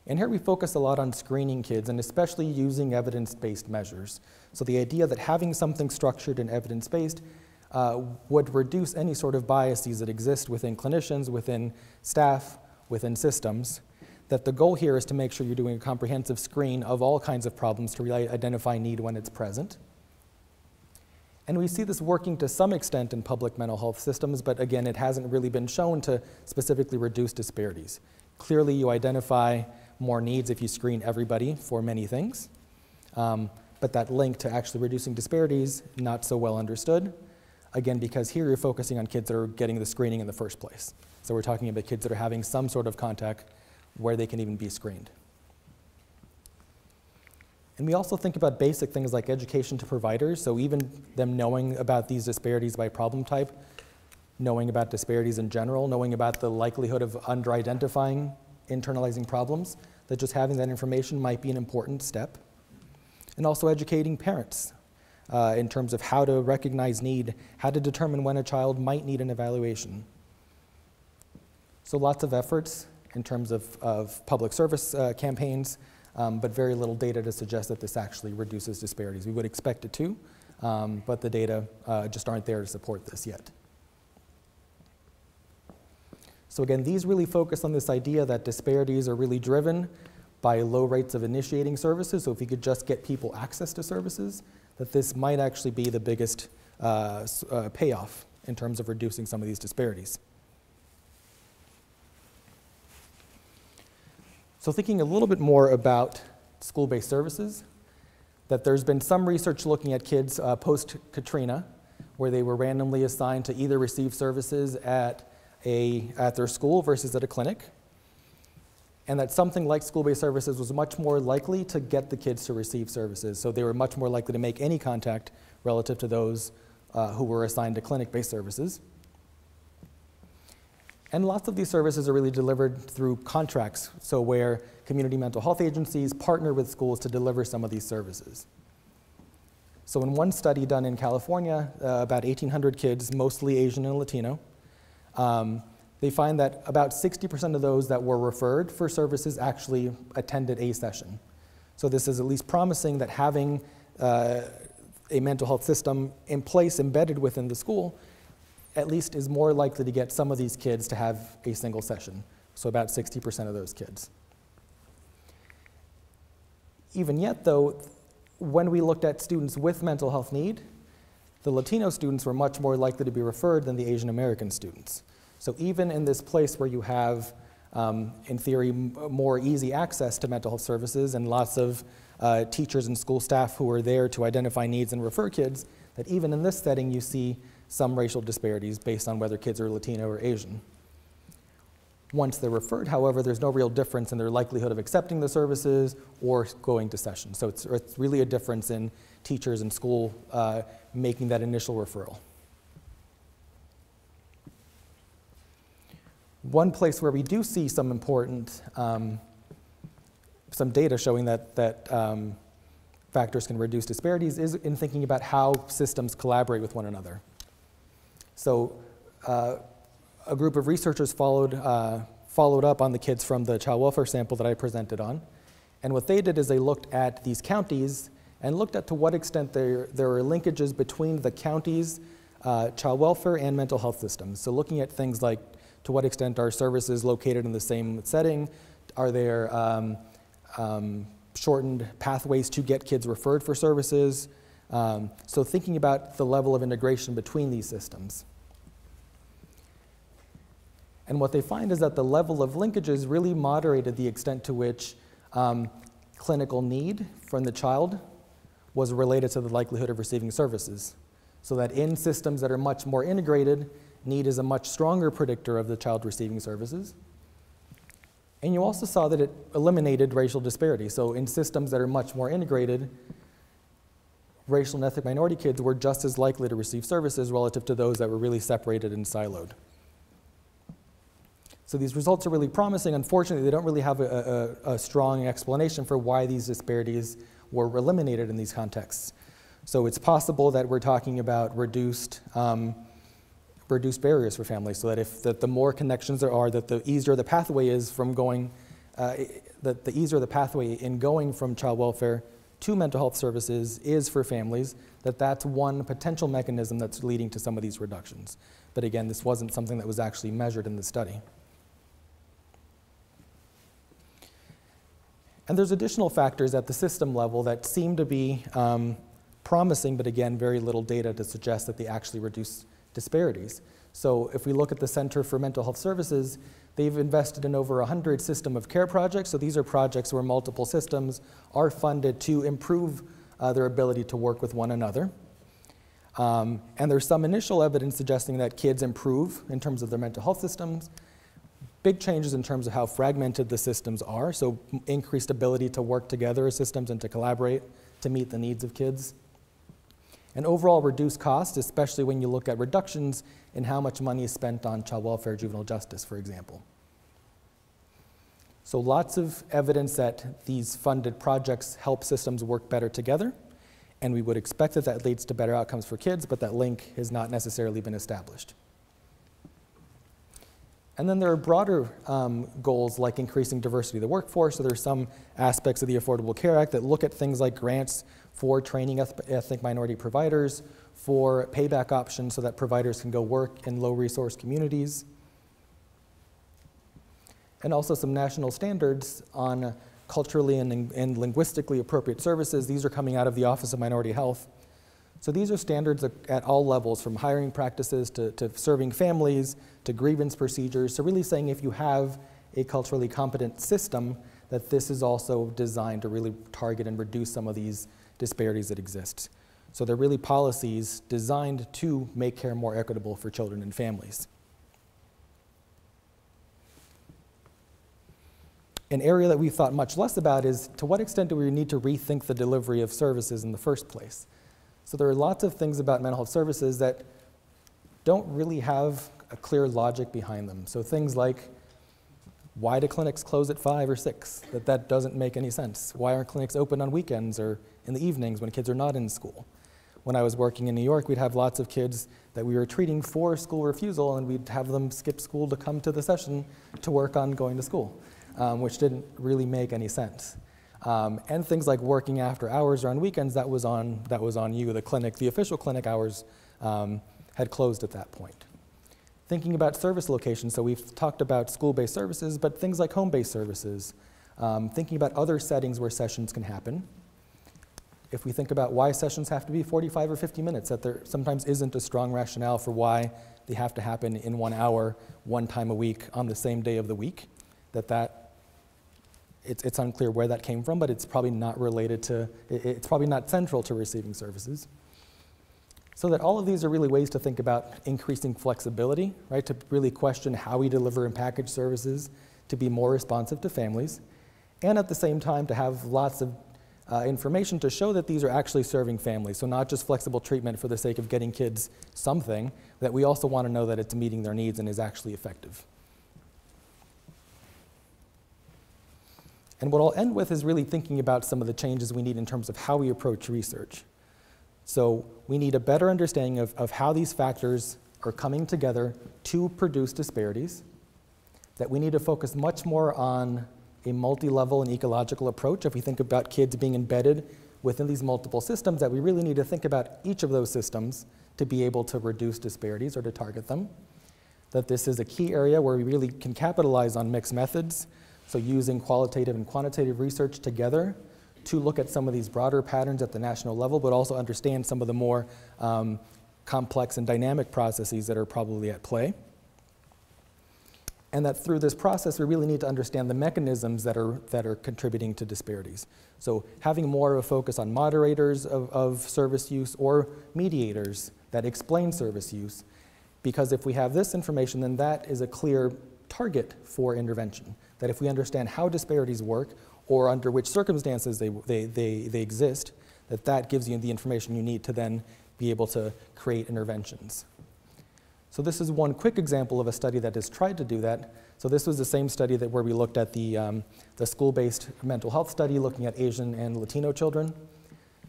And here we focus a lot on screening kids and especially using evidence-based measures. So the idea that having something structured and evidence-based uh, would reduce any sort of biases that exist within clinicians, within staff, within systems. That the goal here is to make sure you're doing a comprehensive screen of all kinds of problems to really identify need when it's present. And we see this working to some extent in public mental health systems, but again, it hasn't really been shown to specifically reduce disparities. Clearly, you identify more needs if you screen everybody for many things. Um, but that link to actually reducing disparities, not so well understood. Again, because here you're focusing on kids that are getting the screening in the first place. So we're talking about kids that are having some sort of contact where they can even be screened. And we also think about basic things like education to providers, so even them knowing about these disparities by problem type, knowing about disparities in general, knowing about the likelihood of under-identifying internalizing problems, that just having that information might be an important step. And also educating parents uh, in terms of how to recognize need, how to determine when a child might need an evaluation. So lots of efforts in terms of, of public service uh, campaigns, um, but very little data to suggest that this actually reduces disparities. We would expect it to, um, but the data uh, just aren't there to support this yet. So again, these really focus on this idea that disparities are really driven by low rates of initiating services. So if you could just get people access to services, that this might actually be the biggest uh, uh, payoff in terms of reducing some of these disparities. So thinking a little bit more about school-based services, that there's been some research looking at kids uh, post-Katrina, where they were randomly assigned to either receive services at a, at their school versus at a clinic. And that something like school-based services was much more likely to get the kids to receive services. So they were much more likely to make any contact relative to those uh, who were assigned to clinic-based services. And lots of these services are really delivered through contracts, so where community mental health agencies partner with schools to deliver some of these services. So in one study done in California, uh, about 1,800 kids, mostly Asian and Latino, um, they find that about 60% of those that were referred for services actually attended a session. So this is at least promising that having uh, a mental health system in place, embedded within the school, at least is more likely to get some of these kids to have a single session. So about 60% of those kids. Even yet, though, when we looked at students with mental health need, the Latino students were much more likely to be referred than the Asian American students. So even in this place where you have, um, in theory, more easy access to mental health services and lots of uh, teachers and school staff who are there to identify needs and refer kids, that even in this setting you see some racial disparities based on whether kids are Latino or Asian. Once they're referred, however, there's no real difference in their likelihood of accepting the services or going to session. So it's, it's really a difference in teachers and school uh, making that initial referral. One place where we do see some important, um, some data showing that, that um, factors can reduce disparities is in thinking about how systems collaborate with one another. So uh, a group of researchers followed, uh, followed up on the kids from the child welfare sample that I presented on. And what they did is they looked at these counties and looked at to what extent there, there are linkages between the counties, uh, child welfare, and mental health systems. So looking at things like to what extent are services located in the same setting? Are there um, um, shortened pathways to get kids referred for services? Um, so thinking about the level of integration between these systems. And what they find is that the level of linkages really moderated the extent to which um, clinical need from the child was related to the likelihood of receiving services. So that in systems that are much more integrated, need is a much stronger predictor of the child receiving services. And you also saw that it eliminated racial disparity. So in systems that are much more integrated, racial and ethnic minority kids were just as likely to receive services relative to those that were really separated and siloed. So these results are really promising. Unfortunately, they don't really have a, a, a, strong explanation for why these disparities were eliminated in these contexts. So it's possible that we're talking about reduced, um, reduced barriers for families, so that if that the more connections there are, that the easier the pathway is from going, uh, that the easier the pathway in going from child welfare to mental health services is for families, that that's one potential mechanism that's leading to some of these reductions. But again, this wasn't something that was actually measured in the study. And there's additional factors at the system level that seem to be um, promising, but again, very little data to suggest that they actually reduce disparities. So if we look at the Center for Mental Health Services, they've invested in over 100 system of care projects. So these are projects where multiple systems are funded to improve uh, their ability to work with one another. Um, and there's some initial evidence suggesting that kids improve in terms of their mental health systems, big changes in terms of how fragmented the systems are, so increased ability to work together as systems and to collaborate to meet the needs of kids. And overall reduced costs, especially when you look at reductions in how much money is spent on child welfare, juvenile justice, for example. So lots of evidence that these funded projects help systems work better together, and we would expect that that leads to better outcomes for kids, but that link has not necessarily been established. And then there are broader um, goals like increasing diversity of the workforce. So there are some aspects of the Affordable Care Act that look at things like grants for training ethnic minority providers, for payback options so that providers can go work in low resource communities. And also some national standards on culturally and, and linguistically appropriate services. These are coming out of the Office of Minority Health. So these are standards at all levels, from hiring practices to, to serving families to grievance procedures. So really saying if you have a culturally competent system, that this is also designed to really target and reduce some of these disparities that exist. So they're really policies designed to make care more equitable for children and families. An area that we've thought much less about is to what extent do we need to rethink the delivery of services in the first place? So there are lots of things about mental health services that don't really have a clear logic behind them. So things like, why do clinics close at five or six? That that doesn't make any sense. Why aren't clinics open on weekends or in the evenings when kids are not in school? When I was working in New York, we'd have lots of kids that we were treating for school refusal, and we'd have them skip school to come to the session to work on going to school, um, which didn't really make any sense. Um, and things like working after hours or on weekends, that was on, that was on you. The clinic, the official clinic hours um, had closed at that point. Thinking about service locations, so we've talked about school-based services, but things like home-based services. Um, thinking about other settings where sessions can happen. If we think about why sessions have to be 45 or 50 minutes, that there sometimes isn't a strong rationale for why they have to happen in one hour, one time a week, on the same day of the week, that that it's, it's unclear where that came from, but it's probably not related to, it, it's probably not central to receiving services. So that all of these are really ways to think about increasing flexibility, right? To really question how we deliver and package services to be more responsive to families, and at the same time to have lots of uh, information to show that these are actually serving families. So not just flexible treatment for the sake of getting kids something, that we also want to know that it's meeting their needs and is actually effective. And what I'll end with is really thinking about some of the changes we need in terms of how we approach research. So we need a better understanding of, of how these factors are coming together to produce disparities, that we need to focus much more on a multi-level and ecological approach. If we think about kids being embedded within these multiple systems, that we really need to think about each of those systems to be able to reduce disparities or to target them. That this is a key area where we really can capitalize on mixed methods so using qualitative and quantitative research together to look at some of these broader patterns at the national level, but also understand some of the more um, complex and dynamic processes that are probably at play. And that through this process, we really need to understand the mechanisms that are, that are contributing to disparities. So having more of a focus on moderators of, of service use or mediators that explain service use, because if we have this information, then that is a clear target for intervention that if we understand how disparities work or under which circumstances they, they, they, they exist, that that gives you the information you need to then be able to create interventions. So this is one quick example of a study that has tried to do that. So this was the same study that where we looked at the, um, the school-based mental health study looking at Asian and Latino children.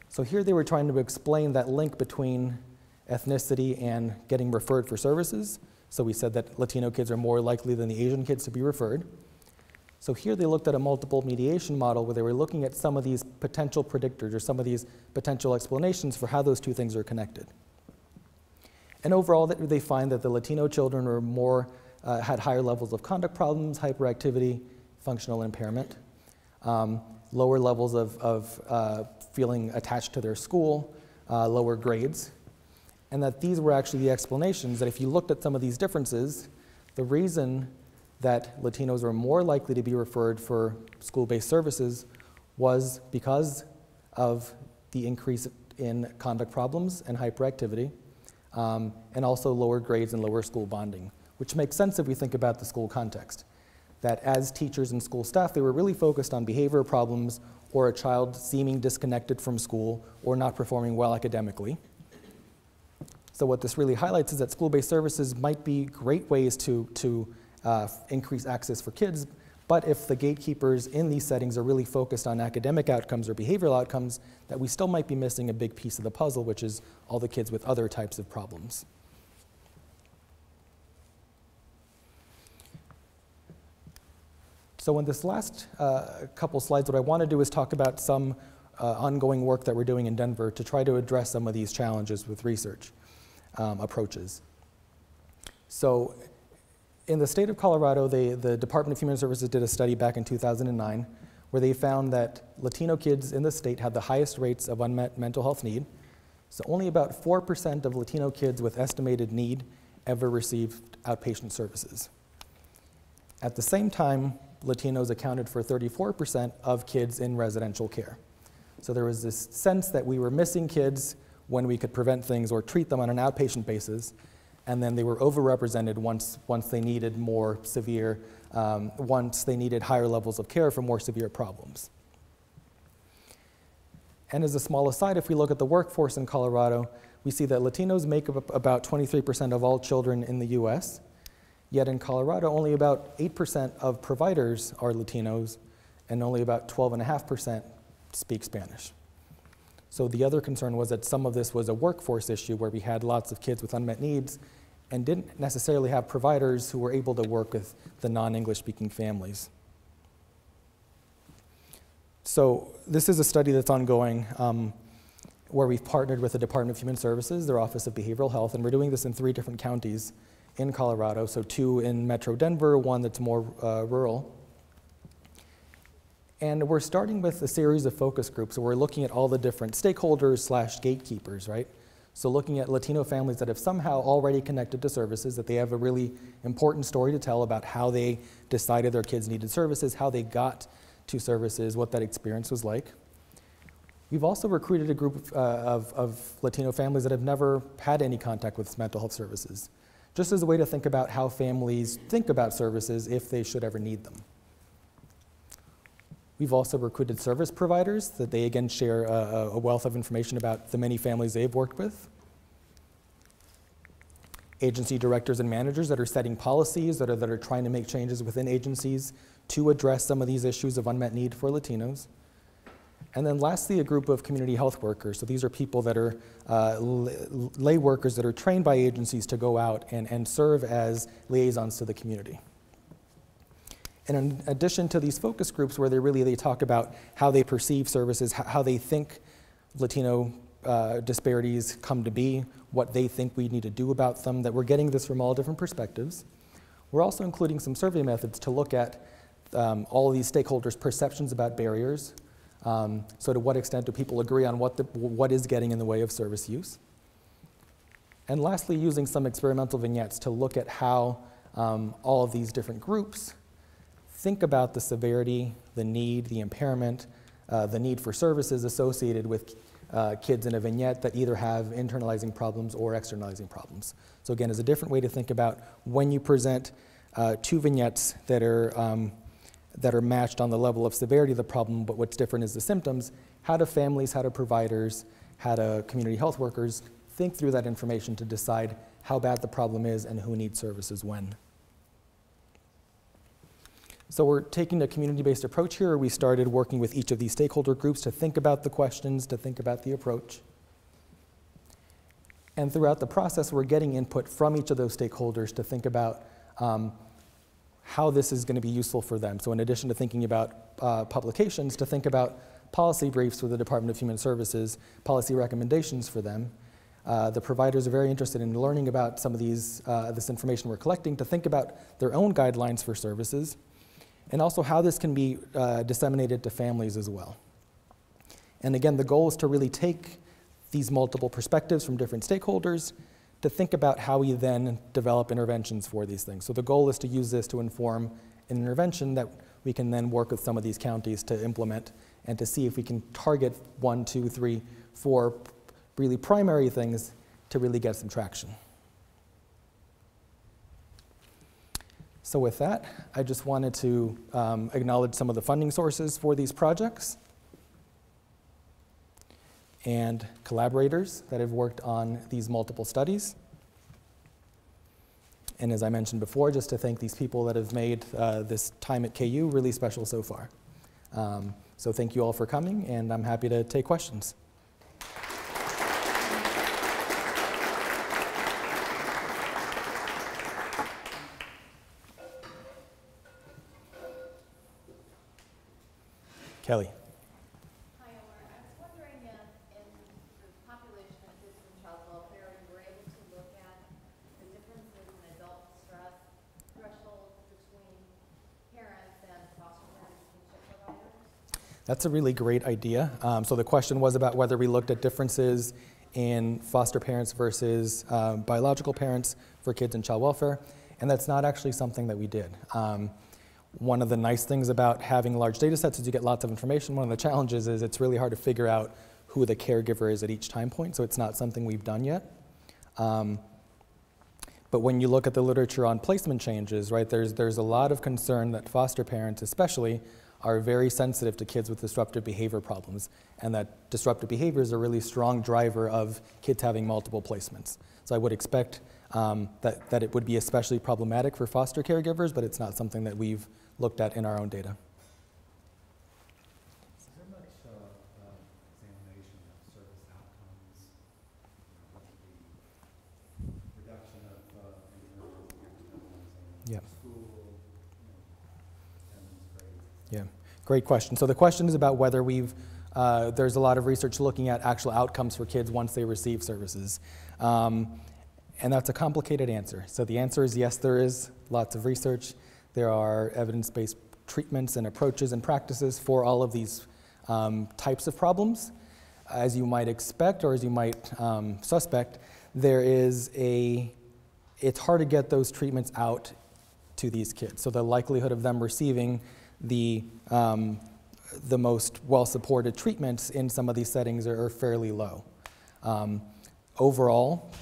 So here they were trying to explain that link between ethnicity and getting referred for services. So we said that Latino kids are more likely than the Asian kids to be referred. So here they looked at a multiple mediation model where they were looking at some of these potential predictors or some of these potential explanations for how those two things are connected. And overall, they find that the Latino children were more, uh, had higher levels of conduct problems, hyperactivity, functional impairment, um, lower levels of, of uh, feeling attached to their school, uh, lower grades, and that these were actually the explanations that if you looked at some of these differences, the reason that Latinos were more likely to be referred for school-based services was because of the increase in conduct problems and hyperactivity, um, and also lower grades and lower school bonding, which makes sense if we think about the school context. That as teachers and school staff, they were really focused on behavior problems or a child seeming disconnected from school or not performing well academically. So what this really highlights is that school-based services might be great ways to, to uh, increase access for kids. But if the gatekeepers in these settings are really focused on academic outcomes or behavioral outcomes, that we still might be missing a big piece of the puzzle, which is all the kids with other types of problems. So in this last uh, couple slides, what I want to do is talk about some uh, ongoing work that we're doing in Denver to try to address some of these challenges with research um, approaches. So in the state of Colorado, they, the Department of Human Services did a study back in 2009 where they found that Latino kids in the state had the highest rates of unmet mental health need. So only about 4% of Latino kids with estimated need ever received outpatient services. At the same time, Latinos accounted for 34% of kids in residential care. So there was this sense that we were missing kids when we could prevent things or treat them on an outpatient basis, and then they were overrepresented once, once they needed more severe, um, once they needed higher levels of care for more severe problems. And as a small aside, if we look at the workforce in Colorado, we see that Latinos make up about 23% of all children in the US, yet in Colorado, only about 8% of providers are Latinos, and only about 12.5% speak Spanish. So the other concern was that some of this was a workforce issue where we had lots of kids with unmet needs and didn't necessarily have providers who were able to work with the non-English speaking families. So this is a study that's ongoing um, where we've partnered with the Department of Human Services, their Office of Behavioral Health, and we're doing this in three different counties in Colorado. So two in Metro Denver, one that's more uh, rural. And we're starting with a series of focus groups. So we're looking at all the different stakeholders slash gatekeepers, right? So looking at Latino families that have somehow already connected to services, that they have a really important story to tell about how they decided their kids needed services, how they got to services, what that experience was like. We've also recruited a group of, uh, of, of Latino families that have never had any contact with mental health services, just as a way to think about how families think about services if they should ever need them. We've also recruited service providers that they again share a, a wealth of information about the many families they've worked with. Agency directors and managers that are setting policies, that are, that are trying to make changes within agencies to address some of these issues of unmet need for Latinos. And then lastly, a group of community health workers. So these are people that are uh, lay workers that are trained by agencies to go out and, and serve as liaisons to the community. And in addition to these focus groups where they really they talk about how they perceive services, how they think Latino uh, disparities come to be, what they think we need to do about them, that we're getting this from all different perspectives. We're also including some survey methods to look at um, all these stakeholders' perceptions about barriers, um, so to what extent do people agree on what, the, what is getting in the way of service use? And lastly, using some experimental vignettes to look at how um, all of these different groups think about the severity, the need, the impairment, uh, the need for services associated with uh, kids in a vignette that either have internalizing problems or externalizing problems. So again, is a different way to think about when you present uh, two vignettes that are um, that are matched on the level of severity of the problem, but what's different is the symptoms. How do families, how do providers, how do community health workers think through that information to decide how bad the problem is and who needs services when? So we're taking a community-based approach here. We started working with each of these stakeholder groups to think about the questions, to think about the approach. And throughout the process, we're getting input from each of those stakeholders to think about um, how this is going to be useful for them. So in addition to thinking about uh, publications, to think about policy briefs for the Department of Human Services, policy recommendations for them. Uh, the providers are very interested in learning about some of these, uh, this information we're collecting to think about their own guidelines for services, and also how this can be uh, disseminated to families as well. And again, the goal is to really take these multiple perspectives from different stakeholders to think about how we then develop interventions for these things. So the goal is to use this to inform an intervention that we can then work with some of these counties to implement and to see if we can target one, two, three, four really primary things to really get some traction. So with that, I just wanted to um, acknowledge some of the funding sources for these projects and collaborators that have worked on these multiple studies. And as I mentioned before, just to thank these people that have made uh, this time at KU really special so far. Um, so thank you all for coming, and I'm happy to take questions. Kelly. That's a really great idea. Um, so the question was about whether we looked at differences in foster parents versus um, biological parents for kids in child welfare, and that's not actually something that we did. Um, one of the nice things about having large data sets is you get lots of information. One of the challenges is it's really hard to figure out who the caregiver is at each time point, so it's not something we've done yet. Um, but when you look at the literature on placement changes, right, there's, there's a lot of concern that foster parents especially are very sensitive to kids with disruptive behavior problems, and that disruptive behavior is a really strong driver of kids having multiple placements. So I would expect um, that, that it would be especially problematic for foster caregivers, but it's not something that we've looked at in our own data. Much uh examination of service outcomes reduction of yeah. Yeah, great question. So the question is about whether we've, uh, there's a lot of research looking at actual outcomes for kids once they receive services. Um, and that's a complicated answer. So the answer is yes, there is lots of research. There are evidence-based treatments and approaches and practices for all of these um, types of problems. As you might expect or as you might um, suspect, there is a, it's hard to get those treatments out to these kids. So the likelihood of them receiving the um, the most well-supported treatments in some of these settings are, are fairly low. Um, overall,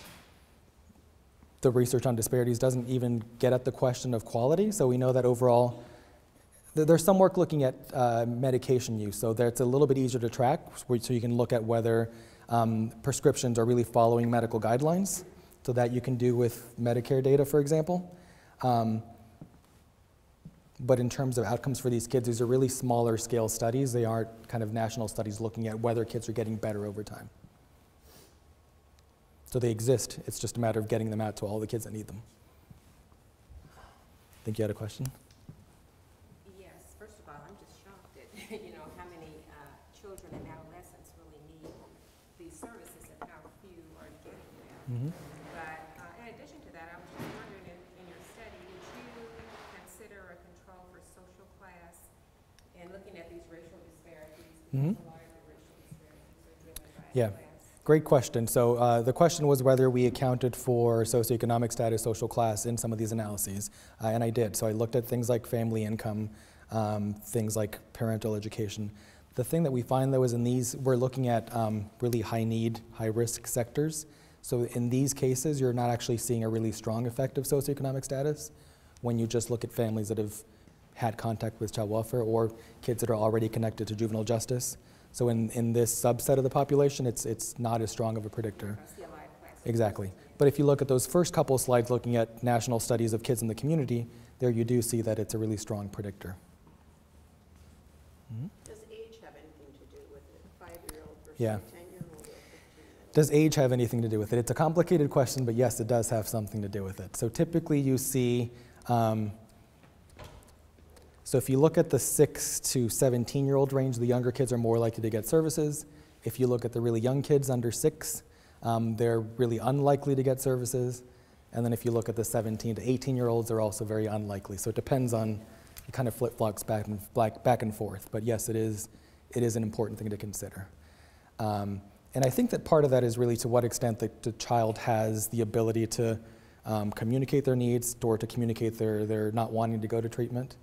the research on disparities doesn't even get at the question of quality, so we know that overall, th- there's some work looking at uh, medication use, so that's a little bit easier to track, so you can look at whether um, prescriptions are really following medical guidelines, so that you can do with Medicare data, for example. Um, but in terms of outcomes for these kids, these are really smaller scale studies. They aren't kind of national studies looking at whether kids are getting better over time. So they exist. It's just a matter of getting them out to all the kids that need them. I think you had a question? Yes, first of all, I'm just shocked at, you know, how many uh, children and adolescents really need these services and how few are getting them. But uh, in addition to that, I was just wondering, in, in your study, did you consider a control for social class and looking at these racial disparities? Mhm. Because a lot of the racial disparities are driven by Yeah. Great question. So uh, the question was whether we accounted for socioeconomic status, social class in some of these analyses, uh, and I did. So I looked at things like family income, um, things like parental education. The thing that we find though is in these, we're looking at um, really high need, high risk sectors. So in these cases, you're not actually seeing a really strong effect of socioeconomic status when you just look at families that have had contact with child welfare or kids that are already connected to juvenile justice. So in, in this subset of the population, it's, it's not as strong of a predictor. I see a lot of class. Exactly. But if you look at those first couple of slides looking at national studies of kids in the community, there you do see that it's a really strong predictor. Does age have anything to do with it? Five-year-old versus Yeah. ten-year-old or a fifteen-year-old? Does age have anything to do with it? It's a complicated question, but yes, it does have something to do with it. So typically you see, um, so if you look at the 6 to 17 year old range, the younger kids are more likely to get services. If you look at the really young kids under 6, um, they're really unlikely to get services. And then if you look at the 17 to 18 year olds, they're also very unlikely. So it depends on, it kind of flip flops back and, back, back and forth. But yes, it is, it is an important thing to consider. Um, and I think that part of that is really to what extent the, the child has the ability to um, communicate their needs or to communicate their, their not wanting to go to treatment.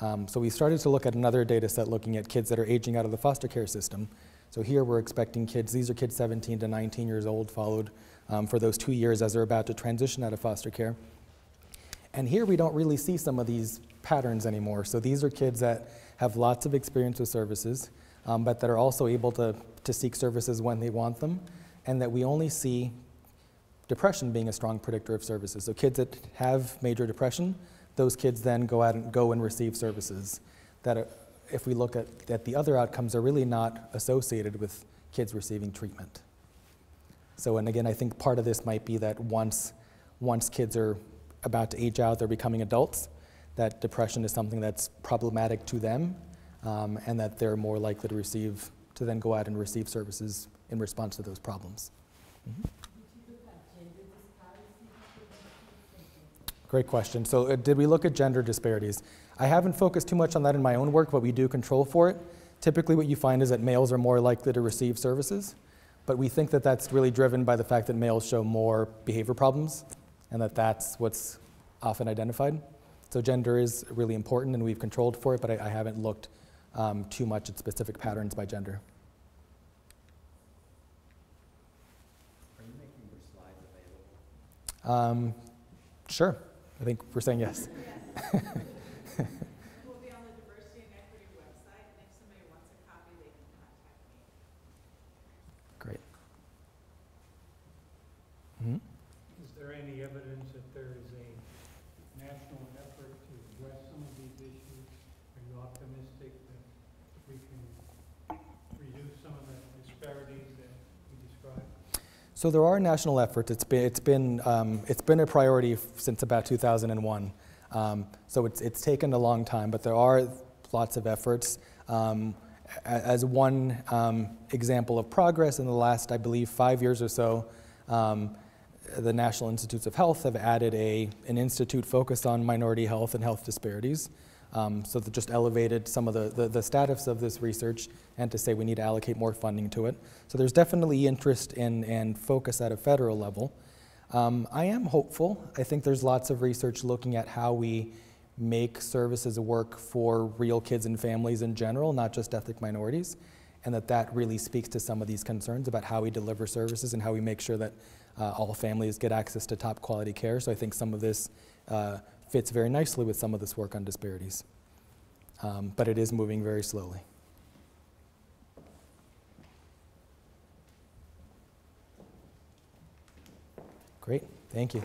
Um, so we started to look at another data set looking at kids that are aging out of the foster care system. So here we're expecting kids, these are kids 17 to 19 years old, followed um, for those two years as they're about to transition out of foster care. And here we don't really see some of these patterns anymore. So these are kids that have lots of experience with services, um, but that are also able to, to seek services when they want them, and that we only see depression being a strong predictor of services. So kids that have major depression, those kids then go out and go and receive services that are, if we look at, at the other outcomes are really not associated with kids receiving treatment. So, and again, I think part of this might be that once, once kids are about to age out, they're becoming adults, that depression is something that's problematic to them, um, and that they're more likely to receive, to then go out and receive services in response to those problems. Great question. So, uh, did we look at gender disparities? I haven't focused too much on that in my own work, but we do control for it. Typically, what you find is that males are more likely to receive services, but we think that that's really driven by the fact that males show more behavior problems, and that that's what's often identified. So, gender is really important, and we've controlled for it, but I, I haven't looked um, too much at specific patterns by gender. Are you making your slides available? Um, sure. I think we're saying yes. It will be on the diversity and equity website, and if somebody wants a copy, they can contact me. Great. Mhm. Is there any evidence that there is a national effort to address some of these issues? Are you optimistic that we can reduce some of the disparities that we described? So there are national efforts. It's been, it's been, um, it's been a priority since about 2001. Um, so it's, it's taken a long time, but there are lots of efforts. Um, as one um, example of progress in the last, I believe, five years or so, um, the National Institutes of Health have added a, an institute focused on minority health and health disparities. Um, so that just elevated some of the, the, the, status of this research and to say we need to allocate more funding to it. So there's definitely interest in and focus at a federal level. Um, I am hopeful. I think there's lots of research looking at how we make services work for real kids and families in general, not just ethnic minorities, and that that really speaks to some of these concerns about how we deliver services and how we make sure that uh, all families get access to top quality care. So I think some of this uh, fits very nicely with some of this work on disparities. Um, but it is moving very slowly. Great, thank you.